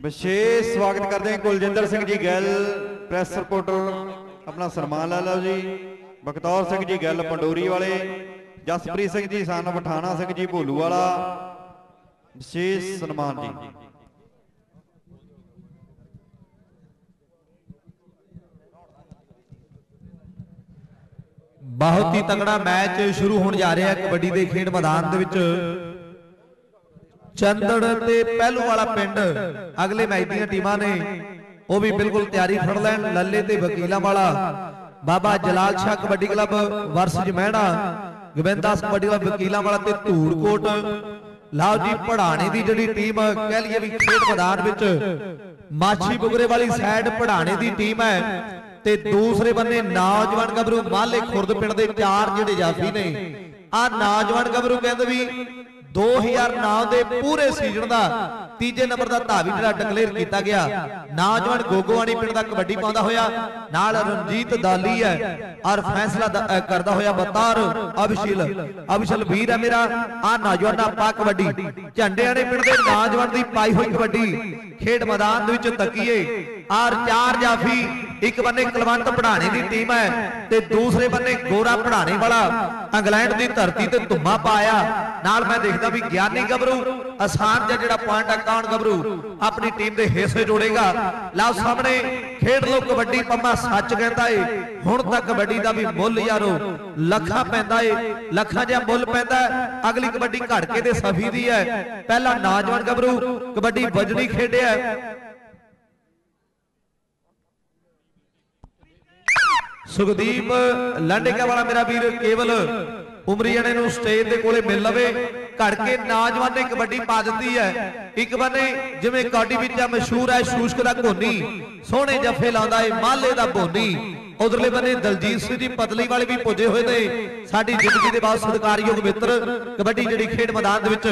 ਵਿਸ਼ੇਸ਼ ਸਵਾਗਤ ਕਰਦੇ ਹਾਂ ਕੁਲਜਿੰਦਰ ਸਿੰਘ ਜੀ ਗੱਲ, ਪ੍ਰੈਸ ਰਿਪੋਰਟਰ ਆਪਣਾ ਸਨਮਾਨ ਲੈ ਲਓ ਜੀ। ਬਖਤੌਰ ਸਿੰਘ ਜੀ ਗਿੱਲ, ਪੰਡੋਰੀ ਵਾਲੇ। ਜਸਪ੍ਰੀਤ ਸਿੰਘ ਜੀ ਸਨ ਪਠਾਣਾ ਸਿੰਘ ਜੀ ਭੋਲੂ ਵਾਲਾ ਵਿਸ਼ੇਸ਼ ਸਨਮਾਨ ਜੀ। ਬਹੁਤ ਹੀ ਤਗੜਾ ਮੈਚ ਸ਼ੁਰੂ ਹੋਣ ਜਾ ਰਿਹਾ ਹੈ ਕਬੱਡੀ ਦੇ ਖੇਡ ਮੈਦਾਨ ਦੇ ਵਿੱਚ। ਚੰਦੜ ਤੇ ਪਹਿਲੂ ਵਾਲਾ ਪਿੰਡ, ਅਗਲੇ ਮੈਚ ਦੀਆਂ ਟੀਮਾਂ ਨੇ, ਉਹ ਵੀ ਬਿਲਕੁਲ ਤਿਆਰੀ ਫੜ ਲੈਣ, ਲੱਲੇ ਤੇ ਵਕੀਲਾਂ ਵਾਲਾ। ਬਾਬਾ ਜਲਾਲ ਸ਼ਾਹ ਕਬੱਡੀ ਕਲੱਬ ਵਰਸ਼ ਮਹਿਣਾ ਗੋਬਿੰਦਾਸ ਕਬੱਡੀ ਕਲੱਬ ਵਕੀਲਾਂ ਵਾਲਾ ਤੇ ਧੂੜਕੋਟ। ਲਓ ਜੀ ਪੜਾਣੇ ਦੀ ਜਿਹੜੀ ਟੀਮ ਕਹਿ ਲਈਏ ਵੀ ਖੇਡ ਮੈਦਾਨ ਵਿੱਚ, ਮਾਛੀ ਬੁਗਰੇ ਵਾਲੀ ਸਾਈਡ ਪੜਾਣੇ ਦੀ ਟੀਮ ਹੈ। ਤੇ ਦੂਸਰੇ ਬੰਨੇ ਨੌਜਵਾਨ ਗੱਭਰੂ, ਮਾਲੇ ਖੁਰਦ ਪਿੰਡ ਦੇ ਚਾਰ ਜਿਹੜੇ ਜਾਫੀ ਨੇ ਆ ਨੌਜਵਾਨ ਗੱਭਰੂ ਕਹਿੰਦੇ ਵੀ 2009 ਦੇ ਪੂਰੇ ਸੀਜ਼ਨ ਦਾ ਤੀਜੇ ਨੰਬਰ ਦਾ ਧਾਵੀ ਜਿਹੜਾ ਡਿਕਲੇਅਰ ਕੀਤਾ ਗਿਆ, ਨੌਜਵਾਨ ਗੋਗੋਵਾਣੀ ਪਿੰਡ ਦਾ ਕਬੱਡੀ ਪਾਉਂਦਾ ਹੋਇਆ, ਨਾਲ ਰਣਜੀਤ ਦਾਲੀ ਹੈ, ਔਰ ਫੈਸਲਾ ਕਰਦਾ ਹੋਇਆ ਬਤੌਰ ਅਭਿਸ਼ਲ ਅਭਿਸ਼ਲ ਵੀਰ ਹੈ ਮੇਰਾ ਆ ਨੌਜਵਾਨਾਂ ਪਾ ਕਬੱਡੀ ਝੰਡੇ ਵਾਲੇ ਪਿੰਡ ਦੇ ਨੌਜਵਾਨ ਦੀ ਪਾਈ ਹੋਈ ਕਬੱਡੀ, ਖੇਡ ਮੈਦਾਨ ਦੇ ਵਿੱਚ ਤੱਕੀਏ ਆਰ ਚਾਰ ਜਾਫੀ ਇੱਕ ਬੰਨੇ ਕਲਵੰਤ ਪੜਾਣੇ ਦੀ ਟੀਮ ਹੈ ਤੇ ਦੂਸਰੇ ਬੰਨੇ ਗੋਰਾ ਪੜਾਣੇ ਵਾਲਾ। ਇੰਗਲੈਂਡ ਦੀ ਧਰਤੀ ਤੇ ਧੁੰਮਾ ਪਾਇਆ। ਨਾਲ ਮੈਂ ਦੇਖਦਾ ਵੀ ਗਿਆਨੀ ਗੱਭਰੂ ਆਸਾਨ ਜਿਹਾ ਜਿਹੜਾ ਪੁਆਇੰਟ ਅਕਾਊਂਟ ਗੱਭਰੂ? ਆਪਣੀ ਟੀਮ ਦੇ ਹਿੱਸੇ ਜੋੜੇਗਾ। ਲਓ ਸਾਹਮਣੇ, ਖੇਡ ਲੋ ਕਬੱਡੀ, ਪੰਮਾ ਸੱਚ ਕਹਿੰਦਾ ਏ। ਹੁਣ ਤੱਕ ਕਬੱਡੀ ਦਾ ਵੀ ਮੁੱਲ ਯਾਰੋ, ਲੱਖਾਂ ਪੈਂਦਾ ਏ। ਲੱਖਾਂ ਜਿਹਾ ਮੁੱਲ ਪੈਂਦਾ ਅਗਲੀ ਕਬੱਡੀ ਘੜਕੇ ਦੇ ਸਫੀ ਦੀ ਹੈ। ਪਹਿਲਾ ਨੌਜਵਾਨ ਗੱਭਰੂ, ਕਬੱਡੀ ਵਜਣੀ ਖੇਡਿਆ। ਸੁਖਦੀਪ ਲਾਂਡੇਕਾ ਵਾਲਾ ਮੇਰਾ ਵੀਰ, ਕੇਵਲ ਉਮਰੀ ਜਣੇ ਨੂੰ ਸਟੇਜ ਦੇ ਕੋਲੇ ਮਿਲ ਲਵੇ। ਘੜ ਕੇ ਨੌਜਵਾਨ ਨੇ ਕਬੱਡੀ ਪਾ ਦਿੱਤੀ ਹੈ। ਇੱਕ ਬੰਨੇ ਜਿਵੇਂ ਕਾਡੀ ਵਿੱਚ ਮਸ਼ਹੂਰ ਹੈ ਸ਼ੂਸ਼ਕ ਦਾ ਘੋਨੀ, ਸੋਹਣੇ ਜੱਫੇ ਲਾਉਂਦਾ ਏ, ਮਾਲੇ ਦਾ ਭੋਨੀ ਉਧਰਲੇ ਬੰਨੇ ਦਲਜੀਤ ਸਿੰਘ ਜੀ, ਪਤਲੀ ਵਾਲੇ ਵੀ ਪੁੱਜੇ ਹੋਏ ਨੇ ਸਾਡੀ ਜ਼ਿੰਦਗੀ ਦੇ ਬਹੁਤ ਸਤਿਕਾਰਯੋਗ ਮਿੱਤਰ, ਕਬੱਡੀ ਜਿਹੜੀ ਖੇਡ ਮੈਦਾਨ ਦੇ ਵਿੱਚ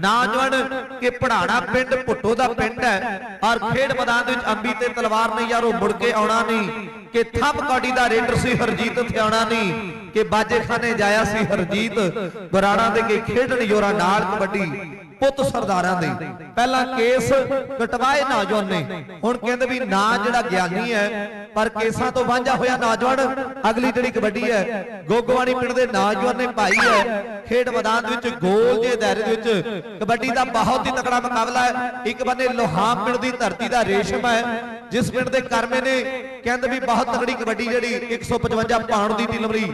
ਨੌਜਵਾਨ ਕਿ ਪੜਾਣਾ ਪਿੰਡ ਭੁੱਟੋ ਦਾ ਪਿੰਡ ਹੈ, ਔਰ ਖੇਡ ਮੈਦਾਨ ਦੇ ਵਿੱਚ ਅੰਬੀ ਤੇ ਤਲਵਾਰ ਨਹੀਂ ਉਹ ਮੁੜ ਕੇ ਆਉਣਾ ਨਹੀਂ, ਕਿ ਥੱਪ ਕਾਡੀ ਦਾ ਰੇਡਰ ਸੀ ਹਰਜੀਤ ਥਿਆਣਾ ਨਹੀਂ, ਕਿ ਬਾਜੇਖਾਨੇ ਜਾਇਆ ਸੀ ਹਰਜੀਤ, ਬਰਾੜਾ ਦੇ ਕੇ ਖੇਡਣ ਯੋਰਾ ਨਾਲ ਕਬੱਡੀ। ਪੁੱਤ ਸਰਦਾਰਾਂ ਦੇ। ਪਹਿਲਾਂ ਕੇਸ ਕਟਵਾਏ ਨੌਜਵਾਨ। ਹੁਣ ਕਹਿੰਦੇ ਵੀ ਨਾ ਜਿਹੜਾ ਗਿਆਨੀ ਹੈ, ਪਰ ਕੇਸਾਂ ਤੋਂ ਵਾਂਝਾ ਹੋਇਆ ਨੌਜਵਾਨ, ਅਗਲੀ ਜਿਹੜੀ ਕਬੱਡੀ ਹੈ, ਗੋਗਵਾਣੀ ਪਿੰਡ ਦੇ ਨੌਜਵਾਨ ਨੇ ਭਾਈ ਹੈ, ਖੇਡ ਮੈਦਾਨ ਦੇ ਵਿੱਚ, ਗੋਲ ਦੇ ਦਾਇਰੇ ਦੇ ਵਿੱਚ, ਕਬੱਡੀ ਦਾ ਬਹੁਤ ਹੀ ਤਕੜਾ ਮੁਕਾਬਲਾ ਹੈ। ਇੱਕ ਬੰਨੇ ਲੋਹਾਮ ਪਿੰਡ ਦੀ ਧਰਤੀ ਦਾ ਰੇਸ਼ਮ ਹੈ ਜਿਸ ਪਿੰਡ ਦੇ ਕਰਮੇ ਨੇ ਕਹਿੰਦੇ ਵੀ ਬਹੁਤ ਤਕੜੀ ਕਬੱਡੀ ਜਿਹੜੀ 155 ਪਾਉਣ ਦੀ ਟੀਮਰੀ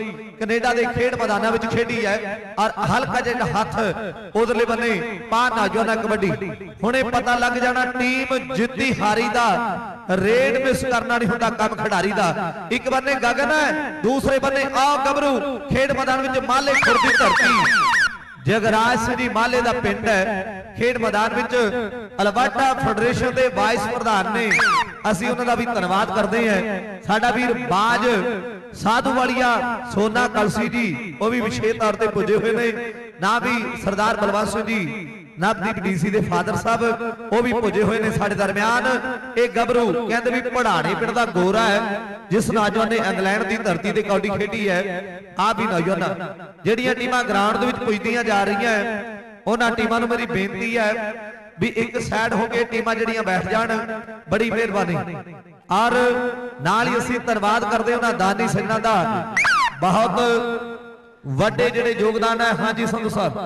ਕੈਨੇਡਾ ਦੇ ਖੇਡ ਮੈਦਾਨਾਂ ਵਿੱਚ ਖੇਡੀ ਹੈ ਔਰ ਹਲਕਾ ਜਿਹਾ ਹੱਥ ਉਧਰਲੇ ਬੰਨੇ ਪਾ ਨੌਜਵਾਨਾਂ ਕਬੱਡੀ। ਹੁਣੇ ਪਤਾ ਲੱਗ ਜਾਣਾ ਟੀਮ ਜਿੱਤੀ ਹਾਰੀ ਦਾ, ਰੇਡ ਮਿਸ ਕਰਨਾ ਨਹੀਂ ਹੁੰਦਾ ਕੰਮ ਖਿਡਾਰੀ ਦਾ। ਇੱਕ ਬੰਨੇ ਗਗਨ ਹੈ, ਦੂਸਰੇ ਬੰਨੇ ਆ ਗੱਭਰੂ, ਖੇਡ ਮੈਦਾਨ ਵਿੱਚ ਮਾਲੇ ਖੁਰਦੀ ਧਰਤੀ। ਜਗਰਾਜ ਸਿੰਘ ਜੀ ਮਾਲੇ ਦਾ ਪਿੰਡ ਹੈ, ਖੇਡ ਮੈਦਾਨ ਵਿੱਚ ਅਲਬਰਟਾ ਫੈਡਰੇਸ਼ਨ ਦੇ ਵਾਈਸ ਪ੍ਰਧਾਨ ਨੇ ਅਸੀਂ ਉਹਨਾਂ ਦਾ ਵੀ ਧੰਨਵਾਦ ਕਰਦੇ ਹਾਂ। ਸਾਡਾ ਵੀਰ ਬਾਜ ਸਾਧੂ ਵਾਲੀਆ ਸੋਨਾ ਕਲਸੀ ਜੀ, ਉਹ ਵੀ ਵਿਸ਼ੇਸ਼ ਤੌਰ ਤੇ ਪੁੱਜੇ ਹੋਏ ਨੇ। ਨਾ ਵੀ ਸਰਦਾਰ ਬਲਵੰਤ ਸਿੰਘ ਜੀ ਨਵਦੀਪ ਡੀਸੀ ਦੇ ਫਾਦਰ ਸਾਹਿਬ, ਉਹ ਵੀ ਪੁੱਜੇ ਹੋਏ ਨੇ ਸਾਡੇ ਦਰਮਿਆਨ। ਇਹ ਗੱਭਰੂ ਕਹਿੰਦੇ ਵੀ ਪੜਾਣੇ ਪਿੰਡ ਦਾ ਗੋਰਾ ਹੈ, ਜਿਸ ਨੌਜਵਾਨ ਨੇ ਇੰਗਲੈਂਡ ਦੀ ਧਰਤੀ ਤੇ ਕੌਡੀ ਖੇਡੀ ਹੈ। ਆ ਵੀ ਨੌਜਵਾਨ ਜਿਹੜੀਆਂ ਟੀਮਾਂ ਗਰਾਊਂਡ ਦੇ ਵਿੱਚ ਪੁੱਜਦੀਆਂ ਜਾ ਰਹੀਆਂ, ਉਹਨਾਂ ਟੀਮਾਂ ਨੂੰ ਮੇਰੀ ਬੇਨਤੀ ਹੈ ਵੀ ਇੱਕ ਸਾਈਡ ਹੋ ਕੇ ਟੀਮਾਂ ਜਿਹੜੀਆਂ ਬੈਠ ਜਾਣ, ਬੜੀ ਮਿਹਰਬਾਨੀ। ਔਰ ਨਾਲ ਹੀ ਅਸੀਂ ਧੰਨਵਾਦ ਕਰਦੇ ਉਹਨਾਂ ਦਾਨੀ ਸਿੰਘਾਂ ਦਾ। ਬਹੁਤ ਵੱਡੇ ਜਿਹੜੇ ਯੋਗਦਾਨ ਹੈ। ਹਾਂਜੀ, ਸੰਧੂ ਸਾਹਿਬ।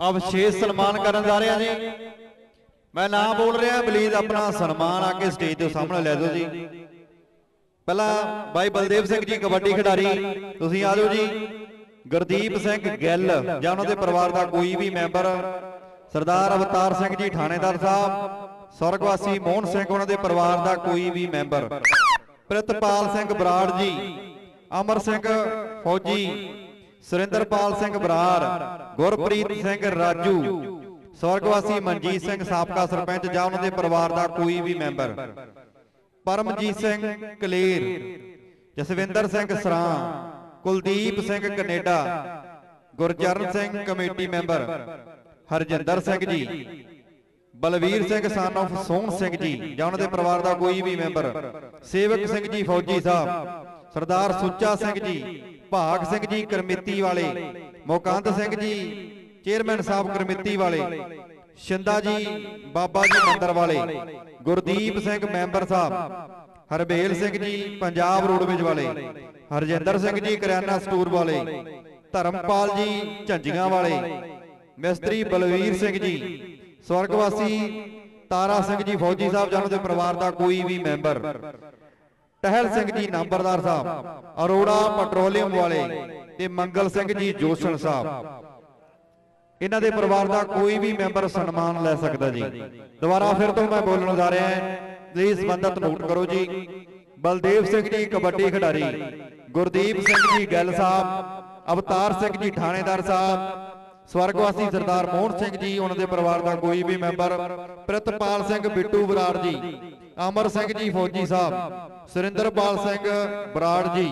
ਆ ਵਿਸ਼ੇਸ਼ ਸਨਮਾਨ ਕਰਨ ਜਾ ਰਹੇ ਹਾਂ ਜੀ। ਮੈਂ ਨਾਮ ਬੋਲ ਰਿਹਾ ਪਲੀਜ਼ ਆਪਣਾ ਸਨਮਾਨ ਆ ਕੇ ਸਟੇਜ ਦੇ ਸਾਹਮਣੇ ਲੈ ਦਿਓ ਜੀ। ਪਹਿਲਾਂ ਬਾਈ ਬਲਦੇਵ ਸਿੰਘ ਜੀ, ਕਬੱਡੀ ਖਿਡਾਰੀ, ਤੁਸੀਂ ਆ ਜਾਓ ਜੀ। ਗੁਰਦੀਪ ਸਿੰਘ ਗਿੱਲ, ਜਾਂ ਉਹਨਾਂ ਦੇ ਪਰਿਵਾਰ ਦਾ ਕੋਈ ਵੀ ਮੈਂਬਰ ਸਰਦਾਰ ਅਵਤਾਰ ਸਿੰਘ ਜੀ ਥਾਣੇਦਾਰ ਸਾਹਿਬ, ਸਵਰਗਵਾਸੀ ਮੋਹਨ ਸਿੰਘ ਉਹਨਾਂ ਦੇ ਪਰਿਵਾਰ ਦਾ ਕੋਈ ਵੀ ਮੈਂਬਰ। ਪ੍ਰਿਤਪਾਲ ਸਿੰਘ ਬਰਾੜ ਜੀ, ਅਮਰ ਸਿੰਘ ਫੌਜੀ, ਸੁਰਿੰਦਰਪਾਲ ਸਿੰਘ ਬਰਾੜ, ਗੁਰਪ੍ਰੀਤ ਸਿੰਘ ਰਾਜੂ, ਸਵਰਗਵਾਸੀ ਮਨਜੀਤ ਸਿੰਘ ਸਾਬਕਾ ਸਰਪੰਚ ਜਾਂ ਉਹਨਾਂ ਦੇ ਪਰਿਵਾਰ ਦਾ ਕੋਈ ਵੀ member. Paramjit Singh Kaler, Jaswinder Singh Sran, Kuldeep Singh Canada, Gurcharan Singh committee member. Harjinder Singh ji Balvir Singh son of ਸੋਹਣ ਸਿੰਘ ਜੀ ਜਾਂ ਉਹਨਾਂ ਦੇ ਪਰਿਵਾਰ ਦਾ ਕੋਈ ਵੀ ਮੈਂਬਰ ਸੇਵਕ ਸਿੰਘ ਜੀ ਫੌਜੀ ਸਾਹਿਬ ਸਰਦਾਰ ਸੁੱਚਾ ਸਿੰਘ ਜੀ ਭਾਗ ਸਿੰਘ ਜੀ ਕਰਮਿੱਤੀ ਵਾਲੇ ਮੁਕੰਦ ਸਿੰਘ ਜੀ ਚੇਅਰਮੈਨ ਸਾਹਿਬ ਕਰਮਿੱਤੀ ਵਾਲੇ ਸ਼ਿੰਦਾ ਜੀ ਬਾਬਾ ਜੀ ਮੰਦਰ ਵਾਲੇ ਗੁਰਦੀਪ ਸਿੰਘ ਮੈਂਬਰ ਸਾਹਿਬ ਹਰਬੇਲ ਸਿੰਘ ਜੀ ਪੰਜਾਬ ਰੋਡਵੇਜ ਵਾਲੇ ਹਰਜਿੰਦਰ ਸਿੰਘ ਜੀ ਕਰਿਆਨਾ ਸਟੋਰ ਵਾਲੇ ਧਰਮਪਾਲ ਜੀ ਝੰਜੀਆਂ ਵਾਲੇ ਮਿਸਤਰੀ ਬਲਵੀਰ ਸਿੰਘ ਜੀ ਸਵਰਗਵਾਸੀ ਤਾਰਾ ਸਿੰਘ ਜੀ ਫੌਜੀ ਸਾਹਿਬ ਜਾਨੋ ਦੇ ਪਰਿਵਾਰ ਦਾ ਕੋਈ ਵੀ ਮੈਂਬਰ। ਟਹਿਲ ਸਿੰਘ ਜੀ ਨੰਬਰਦਾਰ ਸਾਹਿਬ ਅਰੋੜਾ ਪੈਟਰੋਲੀਅਮ ਵਾਲੇ ਤੇ ਮੰਗਲ ਸਿੰਘ ਜੀ ਜੋਸ਼ਣ ਸਾਹਿਬ। ਇਹਨਾਂ ਦੇ ਪਰਿਵਾਰ ਦਾ ਕੋਈ ਵੀ ਮੈਂਬਰ ਸਨਮਾਨ ਲੈ ਸਕਦਾ ਜੀ। ਦੁਬਾਰਾ ਫਿਰ ਤੋਂ ਮੈਂ ਬੋਲਣ ਜਾ ਰਿਹਾ ਹਾਂ। ਪਲੀਜ਼ ਸੰਬੰਧਤ ਨੋਟ ਕਰੋ ਜੀ। ਬਲਦੇਵ ਸਿੰਘ ਜੀ ਕਬੱਡੀ ਖਿਡਾਰੀ। ਗੁਰਦੀਪ ਸਿੰਘ ਜੀ ਗੱਲ ਸਾਹਿਬ। ਅਵਤਾਰ ਸਿੰਘ ਜੀ ਥਾਣੇਦਾਰ ਸਾਹਿਬ। ਸਵਰਗਵਾਸੀ ਸਰਦਾਰ ਮੋਹਨ ਸਿੰਘ ਜੀ, ਉਹਨਾਂ ਦੇ ਪਰਿਵਾਰ ਦਾ ਕੋਈ ਵੀ ਮੈਂਬਰ ਪ੍ਰਿਤਪਾਲ ਸਿੰਘ ਬਿੱਟੂ ਬਰਾੜ ਜੀ, ਅਮਰ ਸਿੰਘ ਜੀ ਫੌਜੀ ਸਾਹਿਬ, ਸੁਰਿੰਦਰਪਾਲ ਸਿੰਘ ਬਰਾੜ ਜੀ,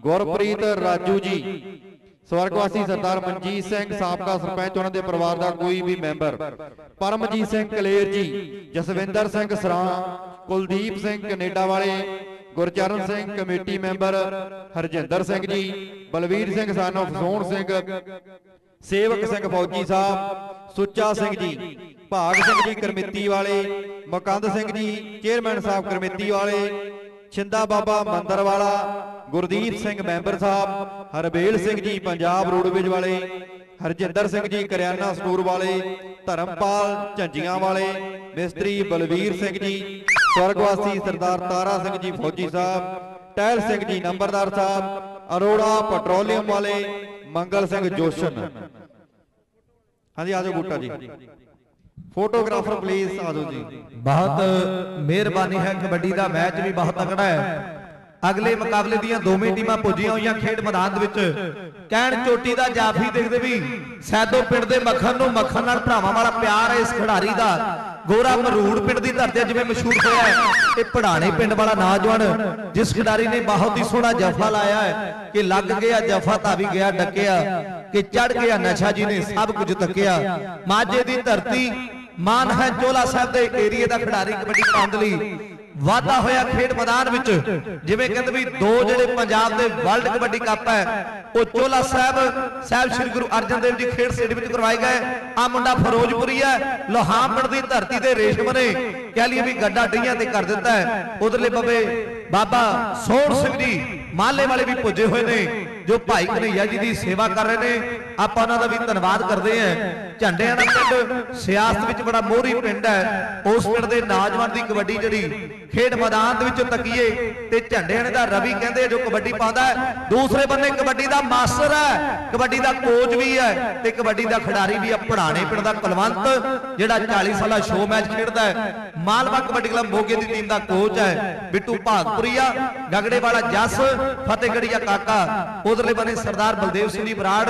ਗੁਰਪ੍ਰੀਤ ਰਾਜੂ ਜੀ, ਸਵਰਗਵਾਸੀ ਸਰਦਾਰ ਮਨਜੀਤ ਸਿੰਘ ਸਾਬਕਾ ਸਰਪੰਚ, ਉਹਨਾਂ ਦੇ ਪਰਿਵਾਰ ਦਾ ਕੋਈ ਵੀ ਮੈਂਬਰ, ਪਰਮਜੀਤ ਸਿੰਘ ਕਲੇਰ ਜੀ, ਜਸਵਿੰਦਰ ਸਿੰਘ ਸਰਾਂ, ਕੁਲਦੀਪ ਸਿੰਘ ਕੈਨੇਡਾ ਵਾਲੇ, ਗੁਰਚਰਨ ਸਿੰਘ ਕਮੇਟੀ ਮੈਂਬਰ, ਹਰਜਿੰਦਰ ਸਿੰਘ ਜੀ, ਬਲਵੀਰ ਸਿੰਘ ਸਾਨੋ ਫਸੋਣ ਸਿੰਘ ਸੇਵਕ ਸਿੰਘ ਫੌਜੀ ਸਾਹਿਬ ਸੁੱਚਾ ਸਿੰਘ ਜੀ ਭਾਗ ਸਿੰਘ ਜੀ ਕਰਮਿੱਤੀ ਵਾਲੇ ਮੁਕੰਦ ਸਿੰਘ ਜੀ ਚੇਅਰਮੈਨ ਸਾਹਿਬ ਕਰਮਿੱਤੀ ਵਾਲੇ ਛਿੰਦਾ ਬਾਬਾ ਮੰਦਰ ਵਾਲਾ ਗੁਰਦੀਪ ਸਿੰਘ ਮੈਂਬਰ ਸਾਹਿਬ ਹਰਬੇਲ ਸਿੰਘ ਜੀ ਪੰਜਾਬ ਰੋਡਵੇਜ ਵਾਲੇ ਹਰਜਿੰਦਰ ਸਿੰਘ ਜੀ ਕਰਿਆਨਾ ਸਟੋਰ ਵਾਲੇ ਧਰਮਪਾਲ ਝੰਜੀਆਂ ਵਾਲੇ ਮਿਸਤਰੀ ਬਲਵੀਰ ਸਿੰਘ ਜੀ ਸਵਰਗਵਾਸੀ ਸਰਦਾਰ ਤਾਰਾ ਸਿੰਘ ਜੀ ਫੌਜੀ ਸਾਹਿਬ ਟਹਿਲ ਸਿੰਘ ਜੀ ਨੰਬਰਦਾਰ ਸਾਹਿਬ ਅਰੋੜਾ ਪੈਟਰੋਲੀਅਮ ਵਾਲੇ ਮੰਗਲ ਸਿੰਘ ਜੋਸ਼ਨ। ਹਾਂਜੀ ਆਜੋ ਬੂਟਾ ਜੀ। ਫੋਟੋਗ੍ਰਾਫਰ ਪਲੀਜ਼ ਆਜੋ ਜੀ। ਬਹੁਤ ਮਿਹਰਬਾਨੀ ਹੈ, ਕਬੱਡੀ ਦਾ ਮੈਚ ਵੀ ਬਹੁਤ ਤਕੜਾ ਹੈ। ਅਗਲੇ ਮੁਕਾਬਲੇ ਦੀਆਂ ਦੋਵੇਂ ਟੀਮਾਂ ਪੁੱਜੀਆਂ ਹੋਈਆਂ ਖੇਡ ਮੈਦਾਨ ਦੇ ਵਿੱਚ। ਕਹਿਣ ਚੋਟੀ ਦਾ ਜਾਫੀ ਦੇਖਦੇ ਵੀ ਸੈਦੋ ਪਿੰਡ ਦੇ ਮੱਖਣ ਨੂੰ ਮੱਖਣ ਨਾਲ ਭਰਾਵਾਂ ਵਾਲਾ ਪਿਆਰ ਹੈ ਇਸ ਖਿਡਾਰੀ ਦਾ। ਗੋਰਾ ਮਰੂੜ ਪਿੰਡ ਦੀ ਧਰਤੀ ਜਿਵੇਂ ਮਸ਼ਹੂਰ ਹੋਇਆ ਹੈ। ਇਹ ਪੜਾਣੇ ਪਿੰਡ ਵਾਲਾ ਨੌਜਵਾਨ ਜਿਸ ਖਿਡਾਰੀ ਨੇ ਬਹੁਤ ਹੀ ਸੋਹਣਾ ਜਫਾ ਲਾਇਆ ਹੈ ਕਿ ਲੱਗ ਗਿਆ, ਜਫਾ ਤਾਂ ਵੀ ਗਿਆ, ਡੱਕਿਆ, ਕਿ ਚੜ ਗਿਆ, ਨਸ਼ਾ ਜੀ ਨੇ ਸਭ ਕੁਝ ਤੱਕਿਆ। ਮਾਝੇ ਦੀ ਧਰਤੀ ਮਾਨ ਹੈ ਚੋਲਾ ਸਾਹਿਬ ਦੇ ਏਰੀਏ ਦਾ ਖਿਡਾਰੀ ਕਬੱਡੀ ਪੰਦ ਲਈ। ਵਾਧਾ ਹੋਇਆ ਖੇਡ ਮੈਦਾਨ ਵਿੱਚ। ਜਿਵੇਂ ਕਹਿੰਦੇ ਵੀ ਦੋ ਜਿਹੜੇ ਪੰਜਾਬ ਦੇ ਵਰਲਡ ਕਬੱਡੀ ਕੱਪ ਹੈ, ਉਹ ਚੋਲਾ ਸਾਹਿਬ ਸਾਹਿਬ ਸ੍ਰੀ ਗੁਰੂ ਅਰਜਨ ਦੇਵ ਜੀ ਖੇਡ ਸਟੇਡੀਅਮ ਵਿੱਚ ਕਰਵਾਏ ਗਏ। ਆ ਮੁੰਡਾ ਫਿਰੋਜ਼ਪੁਰੀ ਹੈ ਲੋਹਾਮੜ ਦੀ ਧਰਤੀ ਤੇ ਰੇਸ਼ਮ ਨੇ ਕਹਿ ਲਈਏ ਵੀ ਗੱਡਾ ਡਈਆਂ ਤੇ ਕਰ ਦਿੱਤਾ ਹੈ। ਉਧਰਲੇ ਬੱਬੇ ਬਾਬਾ ਸੋਹਣ ਸਿੰਘ ਜੀ ਮਾਲੇ ਵਾਲੇ ਵੀ ਪੁੱਜੇ ਹੋਏ ਨੇ। ਜੋ ਭਾਈ ਕਨਈਆ ਜੀ ਦੀ ਸੇਵਾ ਕਰ ਰਹੇ ਨੇ, ਆਪਾਂ ਉਹਨਾਂ ਦਾ ਵੀ ਧੰਨਵਾਦ ਕਰਦੇ ਆਂ ਝੰਡਿਆਂ ਦਾ ਪਿੰਡ ਸਿਆਸਤ ਵਿੱਚ ਬੜਾ ਮੋਹਰੀ ਪਿੰਡ ਹੈ। ਉਸ ਪਿੰਡ ਦੇ ਨੌਜਵਾਨ ਦੀ ਕਬੱਡੀ ਜਿਹੜੀ ਖੇਡ ਮੈਦਾਨ ਦੇ ਵਿੱਚੋਂ ਤੱਕੀਏ ਤੇ ਝੰਡਿਆਂ ਦਾ ਰਵੀ ਕਹਿੰਦੇ ਜੋ ਕਬੱਡੀ ਪਾਉਂਦਾ ਦੂਸਰੇ ਬੰਨੇ ਕਬੱਡੀ ਦਾ ਮਾਸਟਰ ਹੈ, ਕਬੱਡੀ ਦਾ ਕੋਚ ਵੀ ਹੈ ਤੇ ਕਬੱਡੀ ਦਾ ਖਿਡਾਰੀ ਵੀ ਹੈ ਪੜਾਣੇ ਪਿੰਡ ਦਾ ਕੁਲਵੰਤ, ਜਿਹੜਾ 40 ਸਾਲਾ ਸ਼ੋਅ ਮੈਚ ਖੇਡਦਾ ਹੈ। ਮਾਲਵਾ ਕਬੱਡੀ ਕਲੱਬ ਮੋਗੇ ਦੀ ਟੀਮ ਦਾ ਕੋਚ ਹੈ, ਬਿੱਟੂ ਭਾਗਪੁਰੀਆ ਗਗੜੇ ਵਾਲਾ ਜੱਸ ਫਤਿਹਗੜੀਆ ਕਾਕਾ ਉਧਰਲੇ ਬੰਨੇ ਸਰਦਾਰ ਬਲਦੇਵ ਸਿੰਘ ਜੀ ਬਰਾੜ,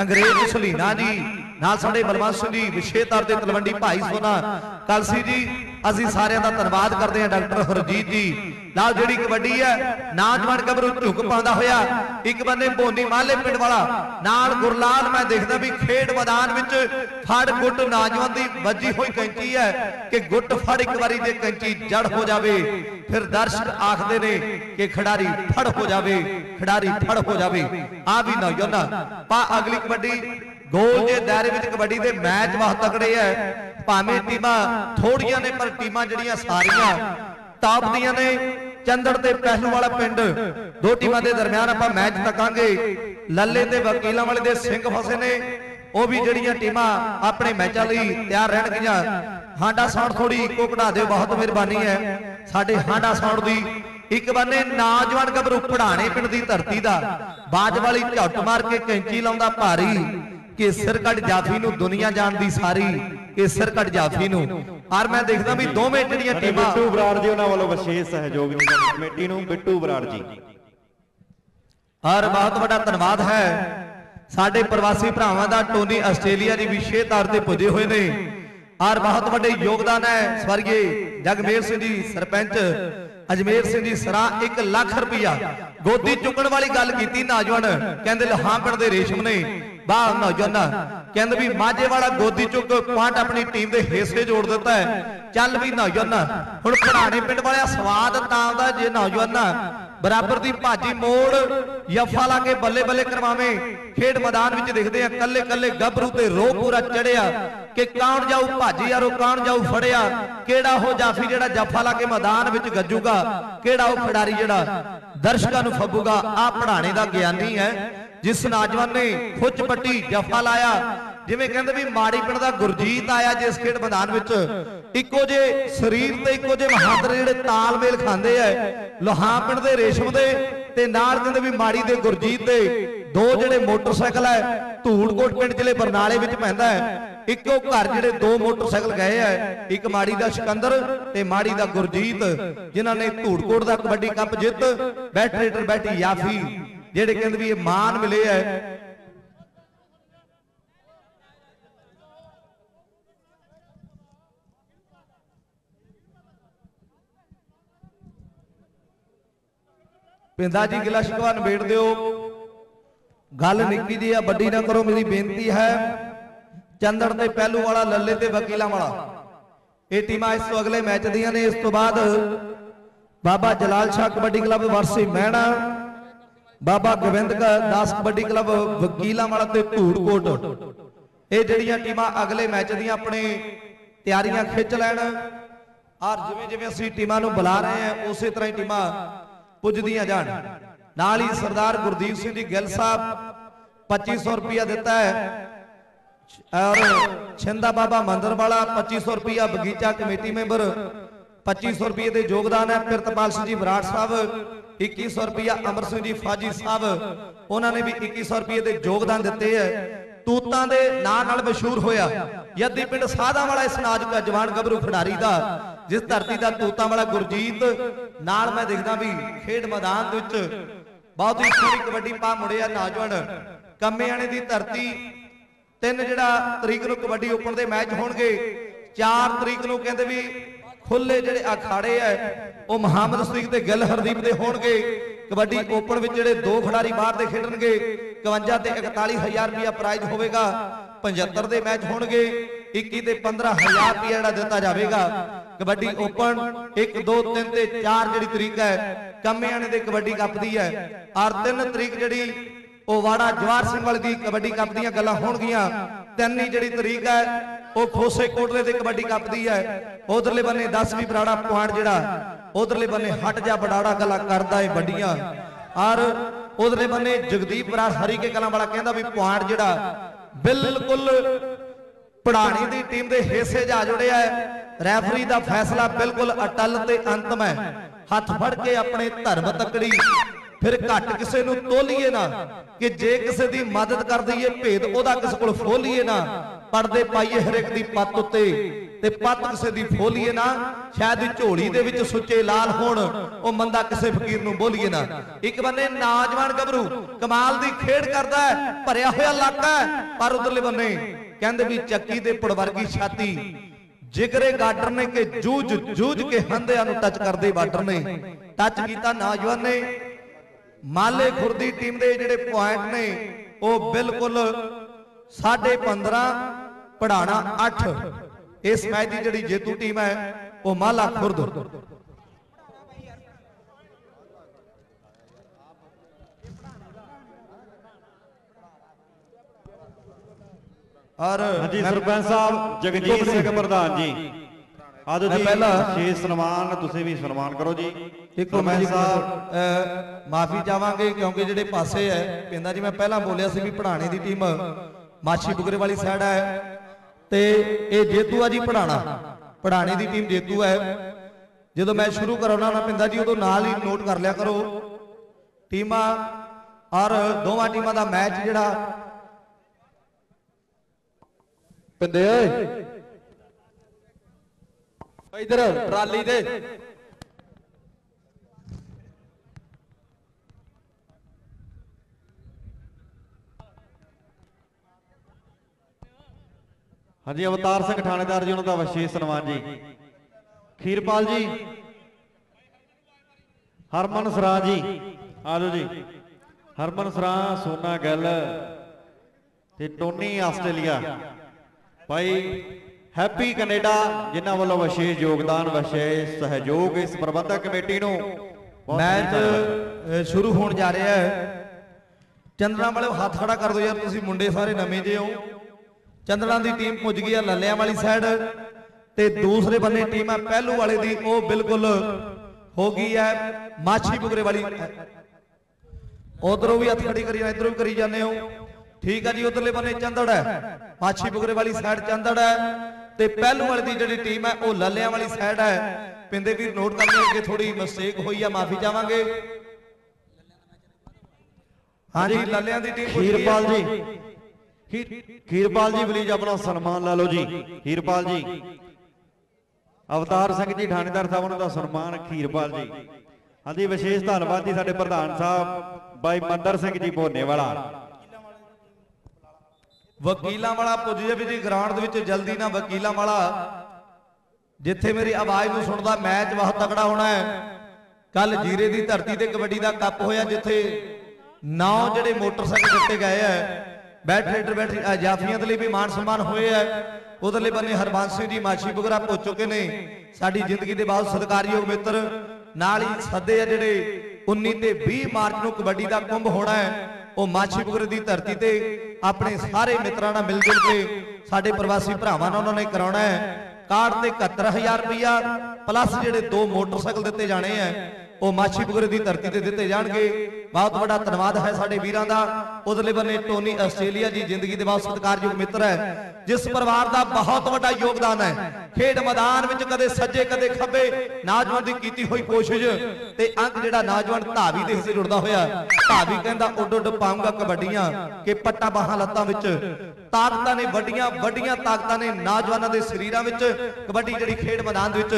ਅੰਗਰੇਜ਼ ਸੁਲੀਨਾ ਜੀ, ਨਾਲ ਸਾਡੇ ਬਲਵੰਤ ਸਿੰਘ ਜੀ ਵਿਸ਼ੇ ਤੌਰ ਤੇ ਤਲਵੰਡੀ ਭਾਈ ਸੋਨਾ, ਕਲਸੀ ਜੀ ਅਸੀਂ ਸਾਰਿਆਂ ਦਾ ਧੰਨਵਾਦ ਕਰਦੇ ਹਾਂ ਡਾਕਟਰ ਹਰਜੀਤ ਜੀ। ਨਾਲ ਜਿਹੜੀ ਕਬੱਡੀ ਹੈ ਨੌਜਵਾਨ ਗੱਭਰੂ ਝੁਕ ਪਾਉਂਦਾ ਹੋਇਆ। ਇੱਕ ਬੰਨੇ ਬੋਨੀ ਮਾਲੇ ਪਿੰਡ ਵਾਲਾ। ਨਾਲ ਗੁਰਲਾਲ, ਮੈਂ ਦੇਖਦਾ ਵੀ ਖੇਡ ਮੈਦਾਨ ਵਿੱਚ ਫੜ ਗੁੱਟ ਨੌਜਵਾਨ ਦੀ ਵੱਜੀ ਹੋਈ ਕੈਂਚੀ ਹੈ ਕਿ ਗੁੱਟ ਫੜ ਇੱਕ ਵਾਰੀ ਜੇ ਕੈਂਚੀ ਜੜ ਹੋ ਜਾਵੇ। ਫਿਰ ਦਰਸ਼ਕ ਆਖਦੇ ਨੇ ਕਿ ਖਿਡਾਰੀ ਫੜ ਹੋ ਜਾਵੇ, ਖਿਡਾਰੀ ਫੜ ਹੋ ਜਾਵੇ। ਆ ਵੀ ਨੌਜਵਾਨਾ, ਪਾ ਅਗਲੀ ਕਬੱਡੀ। ਗੋਲ ਦੇ ਦਾਇਰੇ ਵਿੱਚ ਕਬੱਡੀ ਦੇ ਮੈਚ ਬਹੁਤ ਤਕੜੇ ਹੈ। ਭਾਵੇਂ ਟੀਮਾਂ ਥੋੜੀਆਂ ਨੇ ਪਰ ਟੀਮਾਂ ਜਿਹੜੀਆਂ ਸਾਰੀਆਂ ਟਾਪ ਦੀਆਂ ਨੇ ਚੰਦੜ ਤੇ ਪਹਿਲੂ ਵਾਲਾ ਪਿੰਡ। ਦੋ ਟੀਮਾਂ ਦੇ ਦਰਮਿਆਨ ਆਪਾਂ ਮੈਚ ਤੱਕਾਂਗੇ। ਲੱਲੇ ਤੇ ਵਕੀਲਾਂ ਵਾਲੇ ਦੇ ਸਿੰਘ ਫਸੇ ਨੇ। ਉਹ ਵੀ ਜਿਹੜੀਆਂ ਟੀਮਾਂ ਆਪਣੇ ਮੈਚਾਂ ਲਈ ਤਿਆਰ ਰਹਿਣਗੀਆਂ। ਹਾਂਡਾ ਸਾਊਂਡ ਥੋੜੀ ਇੱਕੋ ਕਢਾ ਦਿਓ ਬਹੁਤ ਮਿਹਰਬਾਨੀ ਹੈ। ਸਾਡੇ ਹਾਂਡਾ ਸਾਊਂਡ ਦੀ ਇੱਕ ਬੰਨੇ ਨੌਜਵਾਨ ਗੱਭਰੂ ਪੜਾਣੇ ਪਿੰਡ ਦੀ ਧਰਤੀ ਦਾ। ਬਾਜ ਵਾਲੀ ਝੱਟ ਮਾਰ ਕੇ ਕੈਂਚੀ ਲਾਉਂਦਾ ਭਾਰੀ। ਕੇਸਰਗੜ ਜਾਫੀ ਨੂੰ ਦੁਨੀਆ ਜਾਣਦੀ ਸਾਰੀ ਕੇਸਰਗੜ ਜਾਫੀ ਨੂੰ। ਔਰ ਮੈਂ ਦੇਖਦਾ ਵੀ ਦੋਵੇਂ ਜਿਹੜੀਆਂ ਟੀਮਾਂ ਬਿੱਟੂ ਬਰਾੜ ਜੀ ਉਹਨਾਂ ਵੱਲੋਂ ਵਿਸ਼ੇਸ਼ ਸਹਿਯੋਗ ਦੀ ਕਮੇਟੀ ਨੂੰ ਬਿੱਟੂ ਬਰਾੜ ਜੀ। ਔਰ ਬਹੁਤ ਵੱਡਾ ਧੰਨਵਾਦ ਹੈ। ਸਾਡੇ ਪ੍ਰਵਾਸੀ ਭਰਾਵਾਂ ਦਾ ਟੋਨੀ ਆਸਟ੍ਰੇਲੀਆ ਦੀ ਵਿਸ਼ੇਸ਼ ਤੌਰ ਤੇ ਪੁੱਜੇ ਹੋਏ ਨੇ। ਔਰ ਬਹੁਤ ਵੱਡੇ ਯੋਗਦਾਨ ਹੈ ਸਵਰਗੀ ਜਗਮੇਰ ਸਿੰਘ ਜੀ ਸਰਪੰਚ ਅਜਮੇਰ ਸਿੰਘ ਜੀ ਸਰਾ 1 ਲੱਖ ਰੁਪਇਆ ਗੋਦੀ ਚੁੱਕਣ ਵਾਲੀ ਗੱਲ ਕੀਤੀ ਨੌਜਵਾਨ ਕਹਿੰਦੇ ਲਹਾਂ ਪਿੰਡ ਦੇ ਰੇਸ਼ਮ ਨੇ। ਬਾਹ ਨੌਜਵਾਨ ਕਹਿੰਦੇ ਵੀ ਮਾਝੇ ਵਾਲਾ ਗੋਦੀ ਚੁੱਕ ਪੁਆਇੰਟ ਆਪਣੀ ਟੀਮ ਦੇ ਹਿੱਸੇ ਜੋੜ ਦਿੱਤਾ ਹੈ। ਚੱਲ ਵੀ ਨੌਜਵਾਨ ਹੁਣ ਪੜਾਣੇ ਪਿੰਡ ਵਾਲਿਆ ਸਵਾਦ ਤਾਂ ਦਾ ਜੇ ਨੌਜਵਾਨ ਬਰਾਬਰ ਦੀ ਭਾਜੀ ਮੋੜ ਯਫਾ ਲਾ ਕੇ ਬੱਲੇ ਬੱਲੇ ਕਰਵਾਵੇਂ। ਖੇਡ ਮੈਦਾਨ ਵਿੱਚ ਦੇਖਦੇ ਆ ਕੱਲੇ ਕੱਲੇ ਗੱਭਰੂ ਤੇ ਰੋਹ ਪੂਰਾ ਚੜਿਆ। ਕਿ ਕੌਣ ਜਾਊ ਭਾਜੀ ਯਾਰੋ, ਕੌਣ ਜਾਊ ਫੜਿਆ? ਕਿਹੜਾ ਉਹ ਜਾਫੀ ਜਿਹੜਾ ਜਫਾ ਲਾ ਕੇ ਮੈਦਾਨ ਵਿੱਚ ਗੱਜੂਗਾ? ਕਿਹੜਾ ਉਹ ਖਿਡਾਰੀ ਜਿਹੜਾ ਦਰਸ਼ਕਾਂ ਨੂੰ ਫੱਬੂਗਾ? ਆ ਪੜਾਣੇ ਦਾ ਗਿਆਨੀ ਹੈ। ਜਿਸ ਨੌਜਵਾਨ ਨੇ ਖੁੱਚ ਪੱਟੀ, ਜਫਾ ਲਾਇਆ, ਜਿਵੇਂ ਕਹਿੰਦੇ ਵੀ ਮਾੜੀ ਪਿੰਡ ਦਾ ਗੁਰਜੀਤ ਆਇਆ ਜਿਸ ਖੇਡ ਮੈਦਾਨ ਵਿੱਚ, ਇੱਕੋ ਜੇ ਸਰੀਰ ਤੇ ਇੱਕੋ ਜੇ ਮਹਾਦਰ ਜਿਹੜੇ ਤਾਲਮੇਲ ਖਾਂਦੇ ਐ ਲੋਹਾਂ ਪਿੰਡ ਦੇ ਰੇਸ਼ਮ ਦੇ, ਤੇ ਨਾਲ ਕਹਿੰਦੇ ਵੀ ਮਾੜੀ ਦੇ ਗੁਰਜੀਤ ਦੇ, ਦੋ ਜਿਹੜੇ ਮੋਟਰਸਾਈਕਲ ਐ ਧੂੜਕੋਟ ਪਿੰਡ ਜ਼ਿਲ੍ਹੇ ਬਰਨਾਲੇ ਵਿੱਚ ਪੈਂਦਾ ਹੈ, ਇੱਕੋ ਘਰ ਜਿਹੜੇ ਦੋ ਮੋਟਰਸਾਈਕਲ ਗਏ ਐ ਇੱਕ ਮਾੜੀ ਦਾ ਸਿਕੰਦਰ ਤੇ ਮਾੜੀ ਦਾ ਗੁਰਜੀਤ, ਜਿਨ੍ਹਾਂ ਨੇ ਧੂੜਕੋਟ ਦਾ ਕਬੱਡੀ ਕੱਪ ਜਿੱਤ, ਬੈਟਰੇਟਰ ਬੈਟੀ ਯਾਫੀ ਜਿਹੜੇ ਕਹਿੰਦੇ ਵੀ ਇਹ ਮਾਨ ਮਿਲੇ ਹੈ। ਪਿੰਦਾ ਜੀ ਗਿਲਾ ਸ਼ਿਕਵਾ ਨਿਬੇੜ ਦਿਓ। ਗੱਲ ਨਿੱਕੀ ਜੀ ਆ, ਵੱਡੀ ਨਾ ਕਰੋ, ਮੇਰੀ ਬੇਨਤੀ ਹੈ। ਚੰਦੜ ਤੇ ਪਹਿਲੂ ਵਾਲਾ, ਲੱਲੇ ਤੇ ਵਕੀਲਾਂ ਵਾਲਾ। ਇਹ ਟੀਮਾਂ ਇਸ ਤੋਂ ਅਗਲੇ ਮੈਚ ਦੀਆਂ ਨੇ। ਇਸ ਤੋਂ ਬਾਅਦ ਬਾਬਾ ਜਲਾਲ ਸ਼ਾਹ ਕਬੱਡੀ ਕਲੱਬ ਵਰਸੀ ਮਹਿਣਾ ਬਾਬਾ ਗੋਬਿੰਦ ਦਾਸ ਕਬੱਡੀ ਕਲੱਬ ਵਕੀਲਾਂ ਵਾਲਾ ਤੇ ਧੂੜਕੋਟ ਇਹ ਜਿਹੜੀਆਂ ਟੀਮਾਂ ਅਗਲੇ ਮੈਚ ਦੀਆਂ ਆਪਣੇ ਤਿਆਰੀਆਂ ਖਿੱਚ ਲੈਣ ਔਰ ਜਿਵੇਂ ਜਿਵੇਂ ਅਸੀਂ ਟੀਮਾਂ ਨੂੰ ਬੁਲਾ ਰਹੇ ਹਾਂ, ਉਸੇ ਤਰ੍ਹਾਂ ਹੀ ਟੀਮਾਂ ਪੁੱਜਦੀਆਂ ਜਾਣ। ਨਾਲ ਹੀ ਸਰਦਾਰ ਗੁਰਦੀਪ ਸਿੰਘ ਜੀ ਗਿੱਲ ਸਾਹਿਬ 2500 ਰੁਪਇਆ ਦਿੱਤਾ ਹੈ। ਔਰ ਛਿੰਦਾ ਬਾਬਾ ਮੰਦਰ ਵਾਲਾ 2500 ਰੁਪਇਆ ਬਗੀਚਾ ਕਮੇਟੀ ਮੈਂਬਰ 2500 ਰੁਪਏ ਦੇ ਯੋਗਦਾਨ ਹੈ ਪਿਰਤਪਾਲ ਸਿੰਘ ਜੀ ਬਰਾੜ ਸਾਹਿਬ 2100 ਰੁਪਇਆ ਅਮਰ ਸਿੰਘ ਜੀ ਫਾਜੀ ਸਾਹਿਬ। ਉਹਨਾਂ ਨੇ ਵੀ 2100 ਰੁਪਏ ਦੇ ਯੋਗਦਾਨ ਦਿੱਤੇ ਹੈ। ਤੂਤਾਂ ਦੇ ਨਾਂ ਨਾਲ ਮਸ਼ਹੂਰ ਹੋਇਆ ਯੱਦੀ ਪਿੰਡ ਸਾਧਾਂ ਵਾਲਾ ਇਸ ਨਾਜ਼ੁਕ ਜਵਾਨ ਗੱਭਰੂ ਖਿਡਾਰੀ ਦਾ, ਜਿਸ ਧਰਤੀ ਦਾ ਤੂਤਾਂ ਵਾਲਾ ਗੁਰਜੀਤ। ਨਾਲ ਮੈਂ ਦੇਖਦਾ ਵੀ ਖੇਡ ਮੈਦਾਨ ਦੇ ਵਿੱਚ ਬਹੁਤ ਹੀ ਸੋਹਣੀ ਕਬੱਡੀ ਪਾ ਮੁੜਿਆ ਨੌਜਵਾਨ। ਕੰਮਿਆਣੇ ਦੀ ਧਰਤੀ ਤਿੰਨ ਜਿਹੜਾ ਤਰੀਕ ਨੂੰ ਕਬੱਡੀ ਓਪਨ ਦੇ ਮੈਚ ਹੋਣਗੇ 4 ਤਰੀਕ ਨੂੰ ਕਹਿੰਦੇ ਵੀ ਖੁੱਲੇ ਜਿਹੜੇ ਅਖਾੜੇ ਐ ਉਹ ਮੁਹੰਮਦ ਸਦੀਕ ਤੇ ਗਿੱਲ ਹਰਦੀਪ ਦੇ ਹੋਣਗੇ। ਕਬੱਡੀ ਓਪਨ ਵਿੱਚ ਜਿਹੜੇ ਦੋ ਖਿਡਾਰੀ ਬਾਹਰ ਦੇ ਖੇਡਣਗੇ 51 ਤੇ 41000 ਰੁਪਇਆ ਪ੍ਰਾਈਜ਼ ਹੋਵੇਗਾ। 75 ਦੇ ਮੈਚ ਹੋਣਗੇ 21 ਤੇ 15000 ਰੁਪਇਆ ਜਿਹੜਾ ਦਿੱਤਾ ਜਾਵੇਗਾ। ਕਬੱਡੀ ਓਪਨ 1 2 3 ਤੇ 4 ਜਿਹੜੀ ਤਰੀਕ ਹੈ ਕੰਮਿਆਣੇ ਦੇ ਕਬੱਡੀ ਕੱਪ ਦੀ ਹੈ। ਔਰ 3 ਤਰੀਕ ਜਿਹੜੀ ਉਹ ਵਾੜਾ ਜਵਾਰ ਸਿੰਘ ਵਾਲੀ ਦੀ ਕਬੱਡੀ ਕੱਪ ਦੀਆਂ ਗੱਲਾਂ ਹੋਣਗੀਆਂ। ਤਿੰਨ ਜਿਹੜੀ ਤਰੀਕ ਹੈ, ਉਹ ਖੋਸੇ ਕੋਟਲੇ ਦੇ ਕਬੱਡੀ ਕੱਪ ਦੀ ਹੈ। ਉਧਰਲੇ ਬੰਨੇ 10ਵੀਂ ਬਰਾੜਾ ਪੁਆਇੰਟ ਜਿਹੜਾ, ਉਧਰਲੇ ਬੰਨੇ ਹਟ ਜਾ ਬੜਾੜਾ ਗੱਲਾਂ ਕਰਦਾ ਏ ਵੱਡੀਆਂ। ਔਰ ਉਧਰਲੇ ਬੰਨੇ ਜਗਦੀਪ ਬਰਾੜ ਹਰੀਕੇ ਕਲਾਂ ਵਾਲਾ ਕਹਿੰਦਾ ਵੀ ਪੁਆਇੰਟ ਜਿਹੜਾ, ਬਿਲਕੁਲ ਪੜਾਣੀ ਦੀ ਟੀਮ ਦੇ ਹਿੱਸੇ ਜਾ ਜੁੜਿਆ ਹੈ। ਰੈਫਰੀ ਦਾ ਫੈਸਲਾ ਬਿਲਕੁਲ ਅਟਲ ਤੇ ਅੰਤਮ ਹੈ। ਹੱਥ ਫੜ ਕੇ ਆਪਣੇ ਧਰਮ ਤੱਕੜੀ ਫਿਰ ਘੱਟ ਕਿਸੇ ਨੂੰ ਤੋਲੀਏ ਨਾ ਕਿ ਜੇ ਕਿਸੇ ਦੀ ਮਦਦ ਕਰ ਦਈਏ, ਭੇਦ ਉਹਦਾ ਕਿਸੇ ਕੋਲ ਫੋਲੀਏ ਨਾ। ਪਰਦੇ ਪਾਈਏ ਹਰ ਇੱਕ ਦੀ ਪੱਤ ਉੱਤੇ ਤੇ ਪੱਤ ਕਿਸੇ ਦੀ ਫੋਲੀਏ ਨਾ। ਸ਼ਾਇਦ ਝੋਲੀ ਦੇ ਵਿੱਚ ਸੁੱਚੇ ਲਾਲ ਹੋਣ, ਉਹ ਮੰਦਾ ਕਿਸੇ ਫਕੀਰ ਨੂੰ ਬੋਲੀਏ ਨਾ। ਇੱਕ ਬੰਨੇ ਨੌਜਵਾਨ ਗੱਭਰੂ ਕਮਾਲ ਦੀ ਖੇਡ ਕਰਦਾ ਹੈ, ਭਰਿਆ ਹੋਇਆ ਇਲਾਕਾ ਪਰ ਉਧਰਲੇ ਬੰਨੇ ਕਹਿੰਦੇ ਵੀ ਚੱਕੀ ਦੇ ਪੜਵਰਗੀ ਛਾਤੀ। ਜਿਗਰੇ ਗਾਡਰ ਨੇ ਕਿ ਜੂਝ ਜੂਝ ਕੇ ਹੰਦਿਆਂ ਨੂੰ ਟੱਚ ਕਰਦੇ ਬਾਰਡਰ ਨੇ। ਟੱਚ ਕੀਤਾ ਨੌਜਵਾਨ ਨੇ। ਮਾਲੇ ਖੁਰਦੀ ਟੀਮ ਦੇ ਜਿਹੜੇ ਪੁਆਇੰਟ ਨੇ, ਉਹ ਬਿਲਕੁਲ 15.5 ਪੜਾਣਾ 8 ਇਸ ਮੈਚ ਦੀ ਜਿਹੜੀ ਜੇਤੂ ਟੀਮ ਹੈ, ਉਹ ਮਾਲਾ ਖੁਰਦ ਔਰ ਸਰਪੰਚ ਸਾਹਿਬ, ਜਗਜੀਤ ਸਿੰਘ ਪ੍ਰਧਾਨ ਜੀ। ਆਦੋ ਮੈਂ ਜੀ ਪਹਿਲਾਂ- ਵਿਸ਼ੇਸ਼ ਸਨਮਾਨ ਤੁਸੀਂ ਵੀ ਸਨਮਾਨ ਕਰੋ ਜੀ। ਇੱਕ ਮਿੰਟ ਸਾਹਿਬ। ਮਾਫੀ ਚਾਹਾਂਗੇ ਕਿਉਂਕਿ ਜਿਹੜੇ ਪਾਸੇ ਹੈ ਪਿੰਦਾ ਜੀ ਮੈਂ ਪਹਿਲਾਂ ਬੋਲਿਆ ਸੀ ਵੀ ਪੜਾਣੇ ਦੀ ਟੀਮ ਮਾਛੀ ਬੁਗਰੇ ਵਾਲੀ ਸਾਈਡ ਹੈ। ਤੇ ਇਹ ਜੇਤੂ ਆ ਜੀ ਪੜਾਣਾ ਪੜਾਣੇ ਦੀ ਟੀਮ ਜੇਤੂ ਹੈ। ਜਦੋਂ ਮੈਚ ਸ਼ੁਰੂ ਕਰਾਉਣਾ ਨਾ ਪਿੰਦਾ ਜੀ ਉਦੋਂ ਨਾਲ ਹੀ ਨੋਟ ਕਰ ਲਿਆ ਕਰੋ। ਟੀਮਾਂ ਔਰ ਦੋਵਾਂ ਟੀਮਾਂ ਦਾ ਮੈਚ ਜਿਹੜਾ ਪਿੰਦੇ ਓਏ ਇਧਰ, ਟਰਾਲੀ ਦੇ ਹਾਂਜੀ, ਅਵਤਾਰ ਸਿੰਘ ਥਾਣੇਦਾਰ ਜੀ, ਉਹਨਾਂ ਦਾ ਵਿਸ਼ੇਸ਼ ਸਨਮਾਨ ਜੀ। ਖੀਰਪਾਲ ਜੀ। ਹਰਮਨ ਸਰਾਂ ਜੀ। ਆਜੋ ਜੀ। ਹਰਮਨ ਸਰਾਂ, ਸੋਨਾ ਗੱਲ ਤੇ ਟੋਨੀ ਆਸਟ੍ਰੇਲੀਆ। ਭਾਈ ਹੈਪੀ ਕੈਨੇਡਾ ਜਿਨ੍ਹਾਂ ਵੱਲੋਂ ਵਿਸ਼ੇਸ਼ ਯੋਗਦਾਨ ਵਿਸ਼ੇਸ਼ ਸਹਿਯੋਗ ਇਸ ਪ੍ਰਬੰਧਕ ਕਮੇਟੀ ਨੂੰ। ਮੈਚ ਸ਼ੁਰੂ ਹੋਣ ਜਾ ਰਿਹਾ ਹੈ। ਚੰਦਨਾ ਵਾਲੇ ਹੱਥ ਖੜਾ ਕਰ ਦਿਓ ਯਾਰ ਤੁਸੀਂ ਮੁੰਡੇ ਸਾਰੇ ਨਵੇਂ ਜੇ ਹੋ। ਚੰਦਨਾ ਦੀ ਟੀਮ ਪੁੱਜ ਗਈ ਆ ਲੱਲਿਆਂ ਵਾਲੀ ਸਾਈਡ ਤੇ ਦੂਸਰੇ ਬੰਨੇ ਟੀਮ ਆ ਪਹਿਲੂ ਵਾਲੇ ਦੀ ਉਹ ਬਿਲਕੁਲ ਹੋ ਗਈ ਹੈ ਮਾਛੀ ਬੁਗਰੇ ਵਾਲੀ। ਉਧਰੋਂ ਵੀ ਹੱਥ ਖੜੀ ਕਰੀ ਜਾਂਦੇ ਇਧਰੋਂ ਵੀ ਕਰੀ ਜਾਂਦੇ ਹੋ। ਠੀਕ ਆ ਜੀ ਉਧਰਲੇ ਬੰਨੇ ਚੰਦੜ ਹੈ। ਮਾਛੀ ਬੁਗਰੇ ਵਾਲੀ ਸਾਈਡ ਚੰਦੜ ਹੈ। ਤੇ ਪਹਿਲੂ ਵਾਲੇ ਦੀ ਜਿਹੜੀ ਟੀਮ ਹੈ ਉਹ ਲੱਲਿਆਂ ਵਾਲੀ ਸਾਈਡ ਹੈ। ਪਿੰਦੇ ਵੀਰ ਨੋਟ ਕਰ ਲਿਓ ਕਿ ਥੋੜੀ ਮਿਸਟੇਕ ਹੋਈ ਆ ਮਾਫੀ ਚਾਹਾਂਗੇ। ਹਾਂਜੀ ਲੱਲਿਆਂ ਦੀ ਟੀਮ ਖੀਰਪਾਲ ਜੀ। ਖੀਰ- ਖੀਰਪਾਲ ਜੀ ਪਲੀਜ਼ ਆਪਣਾ ਸਨਮਾਨ ਲਾ ਲਓ ਜੀ। ਖੀਰਪਾਲ ਜੀ। ਅਵਤਾਰ ਸਿੰਘ ਜੀ ਥਾਣੇਦਾਰ ਸਾਹਿਬ ਉਹਨਾਂ ਦਾ ਸਨਮਾਨ ਖੀਰਪਾਲ ਜੀ। ਹਾਂਜੀ ਵਿਸ਼ੇਸ਼ ਧੰਨਵਾਦ ਜੀ ਸਾਡੇ ਪ੍ਰਧਾਨ ਸਾਹਿਬ ਬਾਈ ਮੰਦਰ ਸਿੰਘ ਜੀ ਭੋਨੇ ਵਾਲਾ ਵਕੀਲਾਂ ਵਾਲਾ ਪੁੱਜ ਜਾਵੇ ਜੀ ਗਰਾਊਂਡ ਦੇ ਵਿੱਚ ਜਲਦੀ ਨਾ ਵਕੀਲਾਂ ਵਾਲਾ। ਜਿੱਥੇ ਮੇਰੀ ਆਵਾਜ਼ ਨੂੰ ਸੁਣਦਾ ਮੈਚ ਬਹੁਤ ਤਕੜਾ ਹੋਣਾ ਹੈ। ਕੱਲ ਜੀਰੇ ਦੀ ਧਰਤੀ ਤੇ ਕਬੱਡੀ ਦਾ ਕੱਪ ਹੋਇਆ ਜਿੱਥੇ ਨੌ ਜਿਹੜੇ ਮੋਟਰਸਾਈਕਲ ਦਿੱਤੇ ਗਏ ਆ ਬੈਟ ਰੇਡਰ ਬੈਟ ਅ, ਜਾਫੀਆਂ ਦੇ ਲਈ ਵੀ ਮਾਨ ਸਨਮਾਨ ਹੋਏ ਆ ਉਧਰਲੇ ਬੰਨੇ ਹਰਬੰਸ ਸਿੰਘ ਜੀ ਮਾਛੀ ਬੁਗਰਾ ਪਹੁੰਚ ਚੁੱਕੇ ਨੇ। ਸਾਡੀ ਜ਼ਿੰਦਗੀ ਦੇ ਬਹੁਤ ਸਤਿਕਾਰਯੋਗ ਮਿੱਤਰ। ਨਾਲ ਹੀ ਸੱਦੇ ਆ ਜਿਹੜੇ 19 ਤੇ 20 ਮਾਰਚ ਨੂੰ ਕਬੱਡੀ ਦਾ ਕੁੰਭ ਹੋਣਾ ਹੈ। ਉਹ ਮਾਛੀਪੁਰ ਦੀ ਧਰਤੀ ਤੇ ਆਪਣੇ ਸਾਰੇ ਮਿੱਤਰਾਂ ਨਾਲ ਮਿਲ ਜੁਲ ਕੇ ਸਾਡੇ ਪ੍ਰਵਾਸੀ ਭਰਾਵਾਂ ਨਾਲ ਉਹਨਾਂ ਨੇ ਕਰਾਉਣਾ ਹੈ। ਕਾਰਡ ਤੇ 71000 ਰੁਪਇਆ ਪਲੱਸ ਜਿਹੜੇ ਦੋ ਮੋਟਰਸਾਈਕਲ ਦਿੱਤੇ ਜਾਣੇ ਆ ਉਹ ਮਾਛੀ ਦੀ ਧਰਤੀ ਤੇ ਦਿੱਤੇ ਜਾਣਗੇ। ਬਹੁਤ ਵੱਡਾ ਧੰਨਵਾਦ ਹੈ ਸਾਡੇ ਵੀਰਾਂ ਦਾ। ਉਧਰਲੇ ਬੰਨੇ ਟੋਨੀ ਆਸਟ੍ਰੇਲੀਆ ਜੀ ਜ਼ਿੰਦਗੀ ਦੇ ਬਹੁਤ ਸਤਿਕਾਰਯੋਗ ਮਿੱਤਰ ਹੈ। ਜਿਸ ਪਰਿਵਾਰ ਦਾ ਬਹੁਤ ਵੱਡਾ ਯੋਗਦਾਨ ਹੈ। ਖੇਡ ਮੈਦਾਨ ਵਿੱਚ ਕਦੇ ਸੱਜੇ, ਕਦੇ ਖੱਬੇ ਨੌਜਵਾਨ ਦੀ ਕੀਤੀ ਹੋਈ ਕੋਸ਼ਿਸ਼ ਤੇ ਅੰਕ ਜਿਹੜਾ ਨੌਜਵਾਨ ਧਾਵੀ ਦੇ ਹਿੱਸੇ ਜੁੜਦਾ ਹੋਇਆ। ਧਾਵੀ ਕਹਿੰਦਾ ਉੱਡ ਉੱਡ ਪਾਉਂਗਾ ਕਬੱਡੀਆਂ ਕਿ ਪੱਟਾ ਬਾਹਾਂ ਲੱਤਾਂ ਵਿੱਚ ਤਾਕਤਾਂ ਨੇ, ਵੱਡੀਆਂ ਵੱਡੀਆਂ ਤਾਕਤਾਂ ਨੇ ਨੌਜਵਾਨਾਂ ਦੇ ਸਰੀਰਾਂ ਵਿੱਚ, ਕਬੱਡੀ ਜਿਹੜੀ ਖੇਡ ਮੈਦਾਨ ਦੇ ਵਿੱਚ,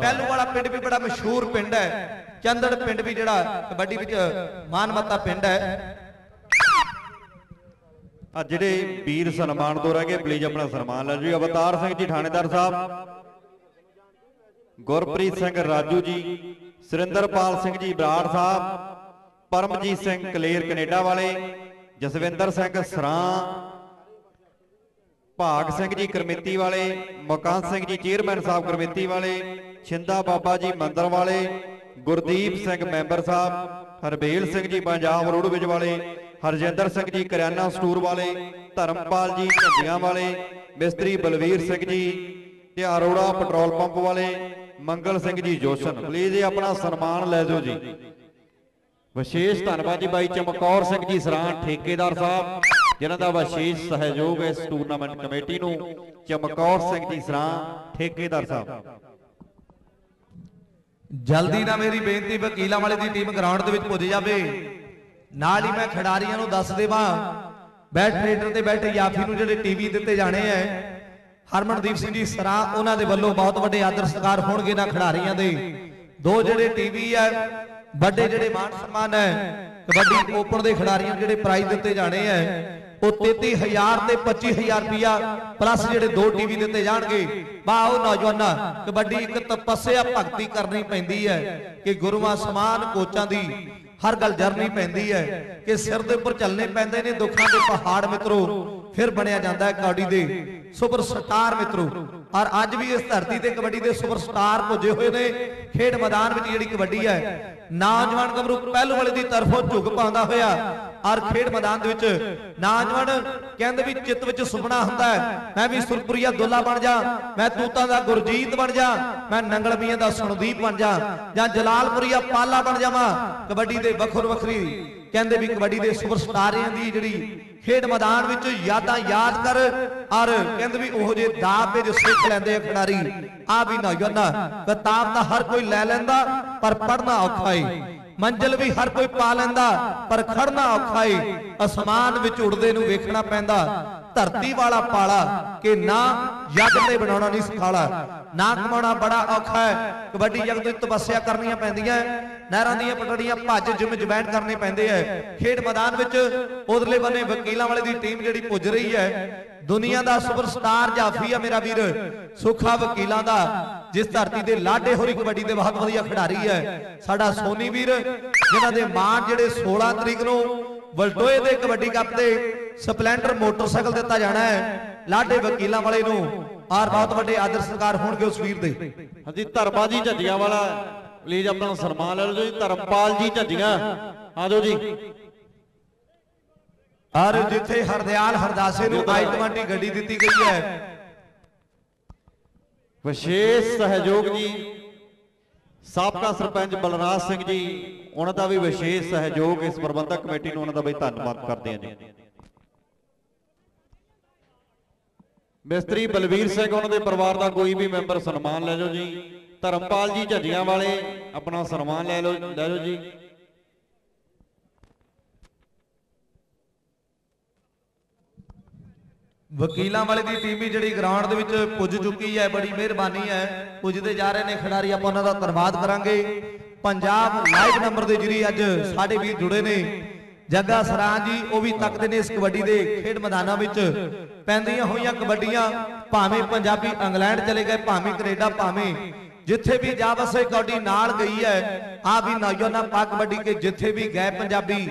ਪਹਿਲੂ ਵਾਲਾ ਪਿੰਡ ਵੀ ਬੜਾ ਮਸ਼ਹੂਰ ਪਿੰਡ ਹੈ। ਚੰਦੜ ਪਿੰਡ ਵੀ ਜਿਹੜਾ ਕਬੱਡੀ ਵਿੱਚ ਮਾਨਮੱਤਾ ਪਿੰਡ ਹੈ। ਆ ਜਿਹੜੇ ਵੀਰ ਸਨਮਾਨ ਤੋਂ ਰਹਿ ਗਏ ਪਲੀਜ਼ ਆਪਣਾ ਸਨਮਾਨ ਲੈ ਜੀ ਅਵਤਾਰ ਸਿੰਘ ਜੀ, ਥਾਣੇਦਾਰ ਸਾਹਿਬ। ਗੁਰਪ੍ਰੀਤ ਸਿੰਘ ਰਾਜੂ ਜੀ, ਸੁਰਿੰਦਰਪਾਲ ਸਿੰਘ ਜੀ, ਬਰਾੜ ਸਾਹਿਬ, ਪਰਮਜੀਤ ਸਿੰਘ ਕਲੇਰ ਕੈਨੇਡਾ ਵਾਲੇ, ਜਸਵਿੰਦਰ ਸਿੰਘ ਸਰਾਂ ਭਾਗ ਸਿੰਘ ਜੀ ਕਰਮਿੱਤੀ ਵਾਲੇ ਮੁਕੰਦ ਸਿੰਘ ਜੀ ਚੇਅਰਮੈਨ ਸਾਹਿਬ ਕਰਮਿੱਤੀ ਵਾਲੇ, ਛਿੰਦਾ ਬਾਬਾ ਜੀ ਮੰਦਰ ਵਾਲੇ, ਗੁਰਦੀਪ ਸਿੰਘ ਮੈਂਬਰ ਸਾਹਿਬ, ਹਰਬੇਲ ਸਿੰਘ ਜੀ ਪੰਜਾਬ ਰੋਡਵੇਜ ਵਾਲੇ, ਹਰਜਿੰਦਰ ਸਿੰਘ ਜੀ ਕਰਿਆਨਾ ਸਟੋਰ ਵਾਲੇ, ਧਰਮਪਾਲ ਜੀ ਝੰਡੀਆਂ ਵਾਲੇ, ਮਿਸਤਰੀ ਬਲਵੀਰ ਸਿੰਘ ਜੀ ਤੇ ਅਰੋੜਾ ਪੈਟਰੋਲ ਪੰਪ ਵਾਲੇ, ਮੰਗਲ ਸਿੰਘ ਜੀ ਜੋਸ਼ਨ। ਪਲੀਜ਼ ਇਹ ਆਪਣਾ ਸਨਮਾਨ ਲੈ ਜਾਓ ਜੀ। ਵਿਸ਼ੇਸ਼ ਧੰਨਵਾਦ ਜੀ ਬਾਈ ਚਮਕੌਰ ਸਿੰਘ ਜੀ ਸਰਾਂ ਠੇਕੇਦਾਰ ਸਾਹਿਬ ਜਿਨ੍ਹਾਂ ਦਾ ਵਿਸ਼ੇਸ਼ ਸਹਿਯੋਗ ਹੈ ਇਸ ਟੂਰਨਾਮੈਂਟ ਕਮੇਟੀ ਨੂੰ ਚਮਕੌਰ ਸਿੰਘ ਜੀ ਸਰਾਂ ਠੇਕੇਦਾਰ ਸਾਹਿਬ। ਜਲਦੀ ਨਾ ਮੇਰੀ ਬੇਨਤੀ ਵਕੀਲਾਂ ਵਾਲੇ ਦੀ ਟੀਮ ਗਰਾਊਂਡ ਦੇ ਵਿੱਚ ਪੁੱਜ ਜਾਵੇ। ਨਾਲ ਹੀ ਮੈਂ ਖਿਡਾਰੀਆਂ ਨੂੰ ਦੱਸ ਦੇਵਾਂ ਬੈਟ ਰੇਡਰ ਤੇ ਬੈਠੇ ਯਾਫੀ ਨੂੰ ਜਿਹੜੇ ਟੀਵੀ ਦਿੱਤੇ ਜਾਣੇ ਐ ਹਰਮਨਦੀਪ ਸਿੰਘ ਜੀ ਸਰਾਂ ਉਹਨਾਂ ਦੇ ਵੱਲੋਂ ਬਹੁਤ ਵੱਡੇ ਆਦਰ ਸਤਿਕਾਰ ਹੋਣਗੇ ਨਾ ਖਿਡਾਰੀਆਂ ਦੇ। ਦੋ ਜਿਹੜੇ ਟੀਵੀ ਐ ਵੱਡੇ ਜਿਹੜੇ ਮਾਨ ਸਨਮਾਨ ਐ ਕਬੱਡੀ ਓਪਨ ਦੇ ਖਿਡਾਰੀਆਂ ਨੂੰ ਜਿਹੜੇ ਪ੍ਰਾਈਜ਼ ਦਿੱਤੇ ਜਾਣੇ ਐ ਉਹ 33000 ਤੇ 25000 ਰੁਪਿਆ ਪਲੱਸ ਜਿਹੜੇ ਦੋ ਟੀਵੀ ਦਿੱਤੇ ਜਾਣਗੇ। ਵਾਹ, ਉਹ ਨੌਜਵਾਨਾਂ, ਕਬੱਡੀ ਇੱਕ ਤਪੱਸਿਆ ਭਗਤੀ ਕਰਨੀ ਪੈਂਦੀ ਹੈ ਕਿ ਗੁਰੂਆਂ ਸਮਾਨ ਕੋਚਾਂ ਦੀ ਹਰ ਗੱਲ ਜਰਨੀ ਪੈਂਦੀ ਹੈ ਕਿ ਸਿਰ ਦੇ ਉੱਪਰ ਚੱਲਣੇ ਪੈਂਦੇ ਨੇ ਦੁੱਖਾਂ ਦੇ ਪਹਾੜ ਮਿੱਤਰੋ। ਫਿਰ ਬਣਿਆ ਜਾਂਦਾ ਹੈ ਕਬੱਡੀ ਦੇ ਸੁਪਰ ਸਟਾਰ ਮਿੱਤਰੋ। ਔਰ ਅੱਜ ਵੀ ਇਸ ਧਰਤੀ ਤੇ ਕਬੱਡੀ ਦੇ ਸੁਪਰ ਸਟਾਰ ਪੁੱਜੇ ਹੋਏ ਨੇ। ਖੇਡ ਮੈਦਾਨ ਵਿੱਚ ਜਿਹੜੀ ਕਬੱਡੀ ਹੈ, ਨੌਜਵਾਨ ਗੱਭਰੂ ਪਹਿਲੂ ਵਾਲੇ ਦੀ ਤਰਫੋਂ ਝੁਕ ਪਾਉਂਦਾ ਹੋਇਆ। ਔਰ ਖੇਡ ਮੈਦਾਨ ਦੇ ਵਿੱਚ ਨੌਜਵਾਨ ਕਹਿੰਦੇ ਵੀ ਚਿੱਤ ਵਿੱਚ ਸੁਪਨਾ ਹੁੰਦਾ ਹੈ, ਮੈਂ ਵੀ ਸੁਰਪੁਰੀਆ ਦੁੱਲਾ ਬਣ ਜਾ, ਮੈਂ ਤੂਤਾਂ ਦਾ ਗੁਰਜੀਤ ਬਣ ਜਾ, ਮੈਂ ਨੰਗਲ ਮੀਆਂ ਦਾ ਸੁਣਦੀਪ ਬਣ ਜਾ, ਜਾਂ ਜਲਾਲਪੁਰੀਆ ਪਾਲਾ ਬਣ ਜਾਵਾਂ। ਕਬੱਡੀ ਦੇ ਵੱਖਰ ਵੱਖਰੀ ਕਹਿੰਦੇ ਵੀ ਕਬੱਡੀ ਦੇ ਸੁਪਰ ਸਟਾਰਿਆਂ ਦੀ ਜਿਹੜੀ ਖੇਡ ਮੈਦਾਨ ਵਿੱਚ ਯਾਦਾਂ ਯਾਦ ਕਰ, ਔਰ ਕਹਿੰਦੇ ਵੀ ਉਹੋ ਜੇ ਦਾਅ ਤੇ ਜੋ ਸਿੱਖ ਲੈਂਦੇ ਆ ਖਿਡਾਰੀ ਆ ਵੀ ਨੌਜਵਾਨਾਂ ਕਿਤਾਬ ਤਾਂ ਹਰ ਕੋਈ ਲੈ ਲੈਂਦਾ, ਪਰ ਪੜ੍ਹਨਾ ਔਖਾ ਏ। ਮੰਜ਼ਿਲ ਵੀ ਹਰ ਕੋਈ ਪਾ ਲੈਂਦਾ, ਪਰ ਖੜਨਾ ਔਖਾ ਏ। ਅਸਮਾਨ ਵਿੱਚ ਉੜਦੇ ਨੂੰ ਵੇਖਣਾ ਪੈਂਦਾ, ਧਰਤੀ ਵਾਲਾ ਪਾਲਾ ਕਿ ਨਾ ਜੱਗ ਤੇ ਬਣਾਉਣਾ ਨਹੀਂ ਸਖਾਲਾ। ਨਾ ਕਮਾਉਣਾ ਬੜਾ ਔਖਾ ਹੈ ਕਬੱਡੀ ਜਗਤ ਵਿੱਚ ਤਪੱਸਿਆ ਕਰਨੀਆਂ ਪੈਂਦੀਆਂ ਨਹਿਰਾਂ ਦੀਆਂ ਪਟੜੀਆਂ ਭੱਜ ਜਿਮ ਜਵੈਨ ਕਰਨੇ ਪੈਂਦੇ ਐ ਖੇਡ ਮੈਦਾਨ ਵਿੱਚ ਉਧਰਲੇ ਬੰਨੇ ਵਕੀਲਾਂ ਵਾਲੇ ਦੀ ਟੀਮ ਜਿਹੜੀ ਪੁੱਜ ਰਹੀ ਹੈ। ਦੁਨੀਆ ਦਾ ਸੁਪਰਸਟਾਰ ਜਾਫੀ ਆ ਮੇਰਾ ਵੀਰ। ਸੁੱਖਾ ਵਕੀਲਾਂ ਦਾ, ਜਿਸ ਧਰਤੀ ਦੇ ਲਾਡੇ ਹੋਰੀ ਕਬੱਡੀ ਦੇ ਬਹੁਤ ਵਧੀਆ ਖਿਡਾਰੀ ਹੈ। ਸਾਡਾ ਸੋਨੀ ਵੀਰ, ਜਿਨ੍ਹਾਂ ਦੇ ਮਾਣ ਜਿਹੜੇ 16 ਤਰੀਕ ਨੂੰ ਵਲਟੋਏ ਦੇ ਕਬੱਡੀ ਕੱਪ ਤੇ ਸਪਲੈਂਡਰ ਮੋਟਰਸਾਈਕਲ ਦਿੱਤਾ ਜਾਣਾ ਹੈ। ਲਾਡੇ ਵਕੀਲਾਂ ਵਾਲੇ ਨੂੰ ਆਰ ਬਹੁਤ ਵੱਡੇ ਆਦਰ ਸਤਿਕਾਰ ਹੋਣਗੇ ਉਸ ਵੀਰ ਦੇ। ਹਾਂਜੀ, ਧਰਮਾ ਜੀ, ਝੱਜੀਆਂ ਵਾਲਾ। ਪਲੀਜ਼ ਆਪਣਾ ਸਨਮਾਨ ਲੈ ਲਓ ਜੀ ਧਰਮਪਾਲ ਜੀ ਝੱਜੀਆਂ। ਆ ਜਾਓ ਜੀ। ਔਰ ਜਿੱਥੇ ਹਰਦਿਆਲ ਹਰਦਾਸੇ ਨੂੰ ਆਈ-20 ਗੱਡੀ ਦਿੱਤੀ ਗਈ ਹੈ। ਵਿਸ਼ੇਸ਼ ਸਹਿਯੋਗ ਜੀ ਸਾਬਕਾ ਸਰਪੰਚ ਬਲਰਾਜ ਸਿੰਘ ਜੀ ਉਹਨਾਂ ਦਾ ਵੀ ਵਿਸ਼ੇਸ਼ ਸਹਿਯੋਗ ਇਸ ਪ੍ਰਬੰਧਕ ਕਮੇਟੀ ਨੂੰ ਉਹਨਾਂ ਦਾ ਵੀ ਧੰਨਵਾਦ ਕਰਦੇ ਹਾਂ ਜੀ। ਮਿਸਤਰੀ ਬਲਵੀਰ ਸਿੰਘ ਉਹਨਾਂ ਦੇ ਪਰਿਵਾਰ ਦਾ ਕੋਈ ਵੀ ਮੈਂਬਰ ਸਨਮਾਨ ਲੈ ਲਓ ਜੀ। ਧਰਮਪਾਲ ਜੀ ਝੱਡੀਆਂ ਵਾਲੇ, ਆਪਣਾ ਸਨਮਾਨ ਲੈ ਲਓ ਲੈ ਲਓ ਜੀ। ਵਕੀਲਾਂ ਵਾਲੇ ਦੀ ਟੀਮ ਵੀ ਜਿਹੜੀ ਗਰਾਊਂਡ ਦੇ ਵਿੱਚ ਪੁੱਜ ਚੁੱਕੀ ਹੈ, ਬੜੀ ਮਿਹਰਬਾਨੀ ਹੈ। ਪੁੱਜਦੇ ਜਾ ਰਹੇ ਨੇ ਖਿਡਾਰੀ, ਆਪਾਂ ਉਹਨਾਂ ਦਾ ਧੰਨਵਾਦ ਕਰਾਂਗੇ। ਪੰਜਾਬ ਲਾਈਵ ਨੰਬਰ ਦੇ ਜਰੀ ਅੱਜ ਸਾਡੇ ਵੀਰ ਜੁੜੇ ਨੇ। ਜੱਗਾ ਸਰਾਂ ਜੀ, ਉਹ ਵੀ ਤੱਕਦੇ ਨੇ ਇਸ ਕਬੱਡੀ ਦੇ ਖੇਡ ਮੈਦਾਨਾਂ ਵਿੱਚ। ਪੈਂਦੀਆਂ ਹੋਈਆਂ ਕਬੱਡੀਆਂ, ਭਾਵੇਂ ਪੰਜਾਬੀ ਇੰਗਲੈਂਡ ਚਲੇ ਗਏ, ਭਾਵੇਂ ਕੈਨੇਡਾ, ਭਾਵੇਂ ਜਿੱਥੇ ਵੀ ਜਾ ਵਸੇ ਕਬੱਡੀ ਨਾਲ ਗਈ ਹੈ। ਆ ਵੀ ਨੌਜਵਾਨਾਂ ਪਾ ਕਬੱਡੀ ਕੇ ਜਿੱਥੇ ਵੀ ਗਏ ਪੰਜਾਬੀ,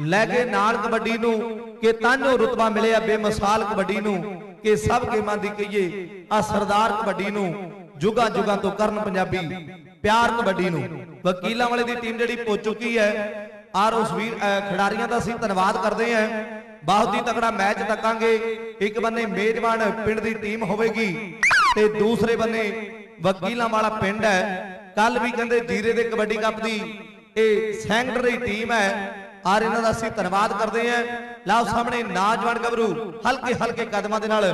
ਲੈ ਕੇ ਨਾਲ ਕਬੱਡੀ ਨੂੰ, ਕਿ ਤਾਨੋ ਰੁਤਬਾ ਮਿਲਿਆ ਬੇਮਿਸਾਲ ਕਬੱਡੀ ਨੂੰ, ਕਿ ਸਭ ਗੇਮਾਂ ਦੀ ਕਹੀਏ, ਆ ਸਰਦਾਰ ਕਬੱਡੀ ਨੂੰ, ਜੁਗਾ ਜੁਗਾ ਤੋਂ ਕਰਨ ਪੰਜਾਬੀ, ਪਿਆਰ ਕਬੱਡੀ ਨੂੰ। ਵਕੀਲਾਂ ਵਾਲੇ ਦੀ ਟੀਮ ਜਿਹੜੀ ਪਹੁੰਚ ਚੁੱਕੀ ਹੈ ਆਰ ਉਸ ਵੀਰ ਅਹ ਖਿਡਾਰੀਆਂ ਦਾ ਅਸੀਂ ਧੰਨਵਾਦ ਕਰਦੇ ਹਾਂ। ਬਹੁਤ ਹੀ ਤਕੜਾ ਮੈਚ ਤੱਕਾਂਗੇ, ਇੱਕ ਬੰਨੇ ਮੇਜ਼ਬਾਨ ਪਿੰਡ ਦੀ ਟੀਮ ਹੋਵੇਗੀ, ਤੇ ਦੂਸਰੇ ਬੰਨੇ ਵਕੀਲਾਂ ਵਾਲਾ ਪਿੰਡ ਹੈ। ਕੱਲ ਵੀ ਕਹਿੰਦੇ ਜੀਰੇ ਦੇ ਕਬੱਡੀ ਕੱਪ ਦੀ ਇਹ ਸੈਂਕਟਰੀ ਟੀਮ ਹੈ। ਆਰ ਇਹਨਾਂ ਦਾ ਅਸੀਂ ਧੰਨਵਾਦ ਕਰਦੇ ਹਾਂ। ਲਾਓ ਸਾਹਮਣੇ ਨਾਜਵਾਨ ਗੱਭਰੂ, ਹਲਕੇ ਹਲਕੇ ਕਦਮਾਂ ਦੇ ਨਾਲ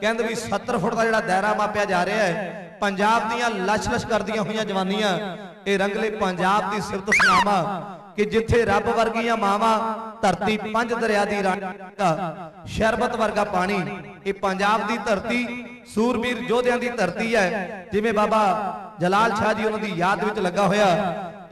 ਕਹਿੰਦੇ ਵੀ 70 ਫੁੱਟ ਦਾ ਜਿਹੜਾ ਦਾਇਰਾ ਮਾਪਿਆ ਜਾ ਰਿਹਾ ਹੈ। ਪੰਜਾਬ ਦੀਆਂ ਲਸ਼-ਲਸ਼ ਕਰਦੀਆਂ ਹੋਈਆਂ ਜਵਾਨੀਆਂ। ਇਹ ਰੰਗਲੇ ਪੰਜਾਬ ਦੀ ਸਿਫਤ ਸੁਨਾਮਾ ਕਿ ਜਿੱਥੇ ਰੱਬ ਵਰਗੀਆਂ ਮਾਵਾਂ ਧਰਤੀ ਪੰਜ ਦਰਿਆ ਦੀ ਰਾਣੀ ਸ਼ਰਬਤ ਵਰਗਾ ਪਾਣੀ, ਇਹ ਪੰਜਾਬ ਦੀ ਧਰਤੀ, ਸੂਰਬੀਰ ਯੋਧਿਆਂ ਦੀ ਧਰਤੀ ਹੈ। ਜਿਵੇਂ ਬਾਬਾ ਜਲਾਲ ਸ਼ਾਹ ਜੀ ਉਹਨਾਂ ਦੀ ਯਾਦ ਵਿੱਚ ਲੱਗਾ ਹੋਇਆ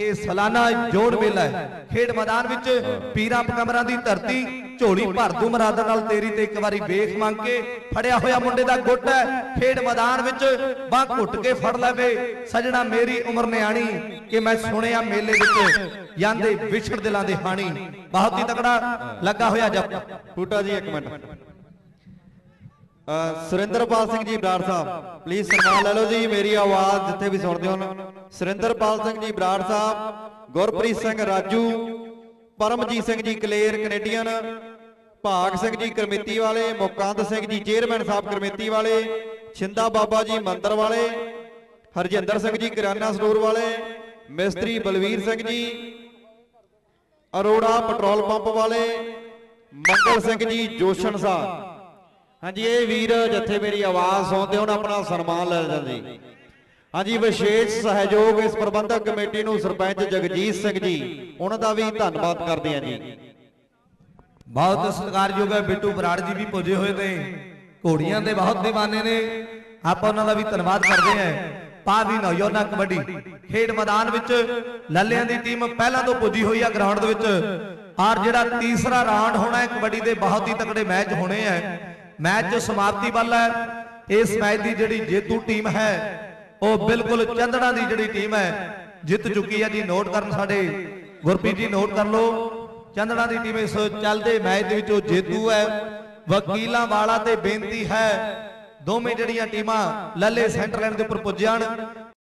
ਇਹ ਸਾਲਾਨਾ ਜੋੜ ਮੇਲਾ ਹੈ। ਖੇਡ ਮੈਦਾਨ ਵਿੱਚ ਪੀਰਾਂ ਪਕੰਬਰਾਂ ਦੀ ਧਰਤੀ, ਝੋਲੀ ਭਰ ਦੂ ਮਰਾਦਾਂ ਨਾਲ ਤੇਰੀ ਤੇ ਇੱਕ ਵਾਰੀ ਵੇਖ ਮੰਗ ਕੇ ਫੜਿਆ ਹੋਇਆ ਮੁੰਡੇ ਦਾ ਗੁੱਟ ਹੈ। ਖੇਡ ਮੈਦਾਨ ਵਿੱਚ ਬਾਹ ਘੁੱਟ ਕੇ ਫੜ ਲਵੇ। ਸਜਣਾ ਮੇਰੀ ਉਮਰ ਨਿਆਣੀ ਕਿ ਮੈਂ ਸੁਣਿਆ ਮੇਲੇ ਵਿੱਚ ਜਾਂਦੇ ਵਿਛੜ ਦਿਲਾਂ ਦੇ ਹਾਣੀ। ਬਹੁਤ ਹੀ ਤਕੜਾ ਲੱਗਾ ਹੋਇਆ ਜਪ। ਫੂਟਾ ਜੀ ਇੱਕ minute. Surinderpal Singh ji, Brar Sahib please ਸਨਮਾਨ ਲੈ ਲਓ ਜੀ, ਮੇਰੀ ਆਵਾਜ਼ ਜਿੱਥੇ ਵੀ ਸੁਣਦੇ ਹੋ ਸੁਰਿੰਦਰਪਾਲ ਸਿੰਘ ਜੀ, ਬਰਾੜ ਸਾਹਿਬ, ਗੁਰਪ੍ਰੀਤ ਸਿੰਘ ਰਾਜੂ, ਪਰਮਜੀਤ ਸਿੰਘ ਜੀ, ਕਲੇਰ ਕੈਨੇਡੀਅਨ, ਭਾਗ ਸਿੰਘ ਜੀ, ਕਰਮੇਤੀ ਵਾਲੇ, ਮੁਕੰਦ ਸਿੰਘ ਜੀ, ਚੇਅਰਮੈਨ ਸਾਹਿਬ, ਕਰਮੇਤੀ ਵਾਲੇ, ਛਿੰਦਾ ਬਾਬਾ ਜੀ, ਮੰਦਰ ਵਾਲੇ, ਹਰਜਿੰਦਰ ਸਿੰਘ ਜੀ ਕਿਰਾਨਾ ਸਟੋਰ ਵਾਲੇ, ਮਿਸਤਰੀ ਬਲਵੀਰ ਸਿੰਘ ਜੀ, ਅਰੋੜਾ ਪੈਟਰੋਲ ਪੰਪ ਵਾਲੇ, ਮੰਗਲ ਸਿੰਘ ਜੀ, ਜੋਸ਼ਨ ਸਾਹਿਬ। ਹਾਂਜੀ, ਇਹ ਵੀਰ ਜਿੱਥੇ ਮੇਰੀ ਆਵਾਜ਼ ਸੁਣਦੇ ਹੁਣ ਆਪਣਾ ਸਨਮਾਨ ਲੈ ਜਾਂਦੇ ਹਾਂਜੀ, ਵਿਸ਼ੇਸ਼ ਸਹਿਯੋਗ ਇਸ ਪ੍ਰਬੰਧਕ ਕਮੇਟੀ ਨੂੰ ਸਰਪੰਚ ਜਗਜੀਤ ਸਿੰਘ ਜੀ, ਉਹਨਾਂ ਦਾ ਵੀ ਧੰਨਵਾਦ ਕਰਦੇ ਹਾਂ ਜੀ। ਬਹੁਤ ਸਤਿਕਾਰਯੋਗ ਹੈ, ਬਿੱਟੂ ਬਰਾੜ ਜੀ ਵੀ ਪੁੱਜੇ ਹੋਏ ਨੇ। ਘੋੜੀਆਂ ਦੇ ਬਹੁਤ ਦੀਵਾਨੇ ਨੇ। ਆਪਾਂ ਉਹਨਾਂ ਦਾ ਵੀ ਧੰਨਵਾਦ ਕਰਦੇ ਹਾਂ। ਪਾ ਵੀ ਨੌਜਵਾਨਾਂ ਕਬੱਡੀ ਖੇਡ ਮੈਦਾਨ ਵਿੱਚ ਲੱਲਿਆਂ ਦੀ ਟੀਮ ਪਹਿਲਾਂ ਤੋਂ ਪੁੱਜੀ ਹੋਈ ਆ ਗਰਾਊਂਡ ਦੇ ਵਿੱਚ। ਔਰ ਜਿਹੜਾ ਤੀਸਰਾ ਰਾਉਂਡ ਹੋਣਾ ਹੈ, ਕਬੱਡੀ ਦੇ ਬਹੁਤ ਹੀ ਤਕੜੇ ਮੈਚ ਹੋਣੇ ਆ ਮੈਚ ਸਮਾਪਤੀ ਵੱਲ ਹੈ। ਇਸ ਮੈਚ ਦੀ ਜਿਹੜੀ ਜੇਤੂ ਟੀਮ ਹੈ, ਉਹ ਬਿਲਕੁਲ ਚੰਦੜਾ ਦੀ ਜਿਹੜੀ ਟੀਮ ਹੈ, ਜਿੱਤ ਚੁੱਕੀ ਹੈ ਜੀ। ਨੋਟ ਕਰਨ ਸਾਡੇ ਗੁਰਪ੍ਰੀਤ ਜੀ, ਨੋਟ ਕਰ ਲਓ। ਚੰਦੜਾ ਦੀ ਟੀਮ ਇਸ ਚੱਲਦੇ ਮੈਚ ਦੇ ਵਿੱਚ ਉਹ ਜੇਤੂ ਹੈ। ਵਕੀਲਾਂ ਵਾਲਾ ਤੇ ਬੇਨਤੀ ਹੈ, ਦੋਵੇਂ ਜਿਹੜੀਆਂ ਟੀਮਾਂ ਲੱਲੇ ਸੈਂਟਰ ਲੈਣ ਦੇ ਉੱਪਰ ਪੁੱਜਣ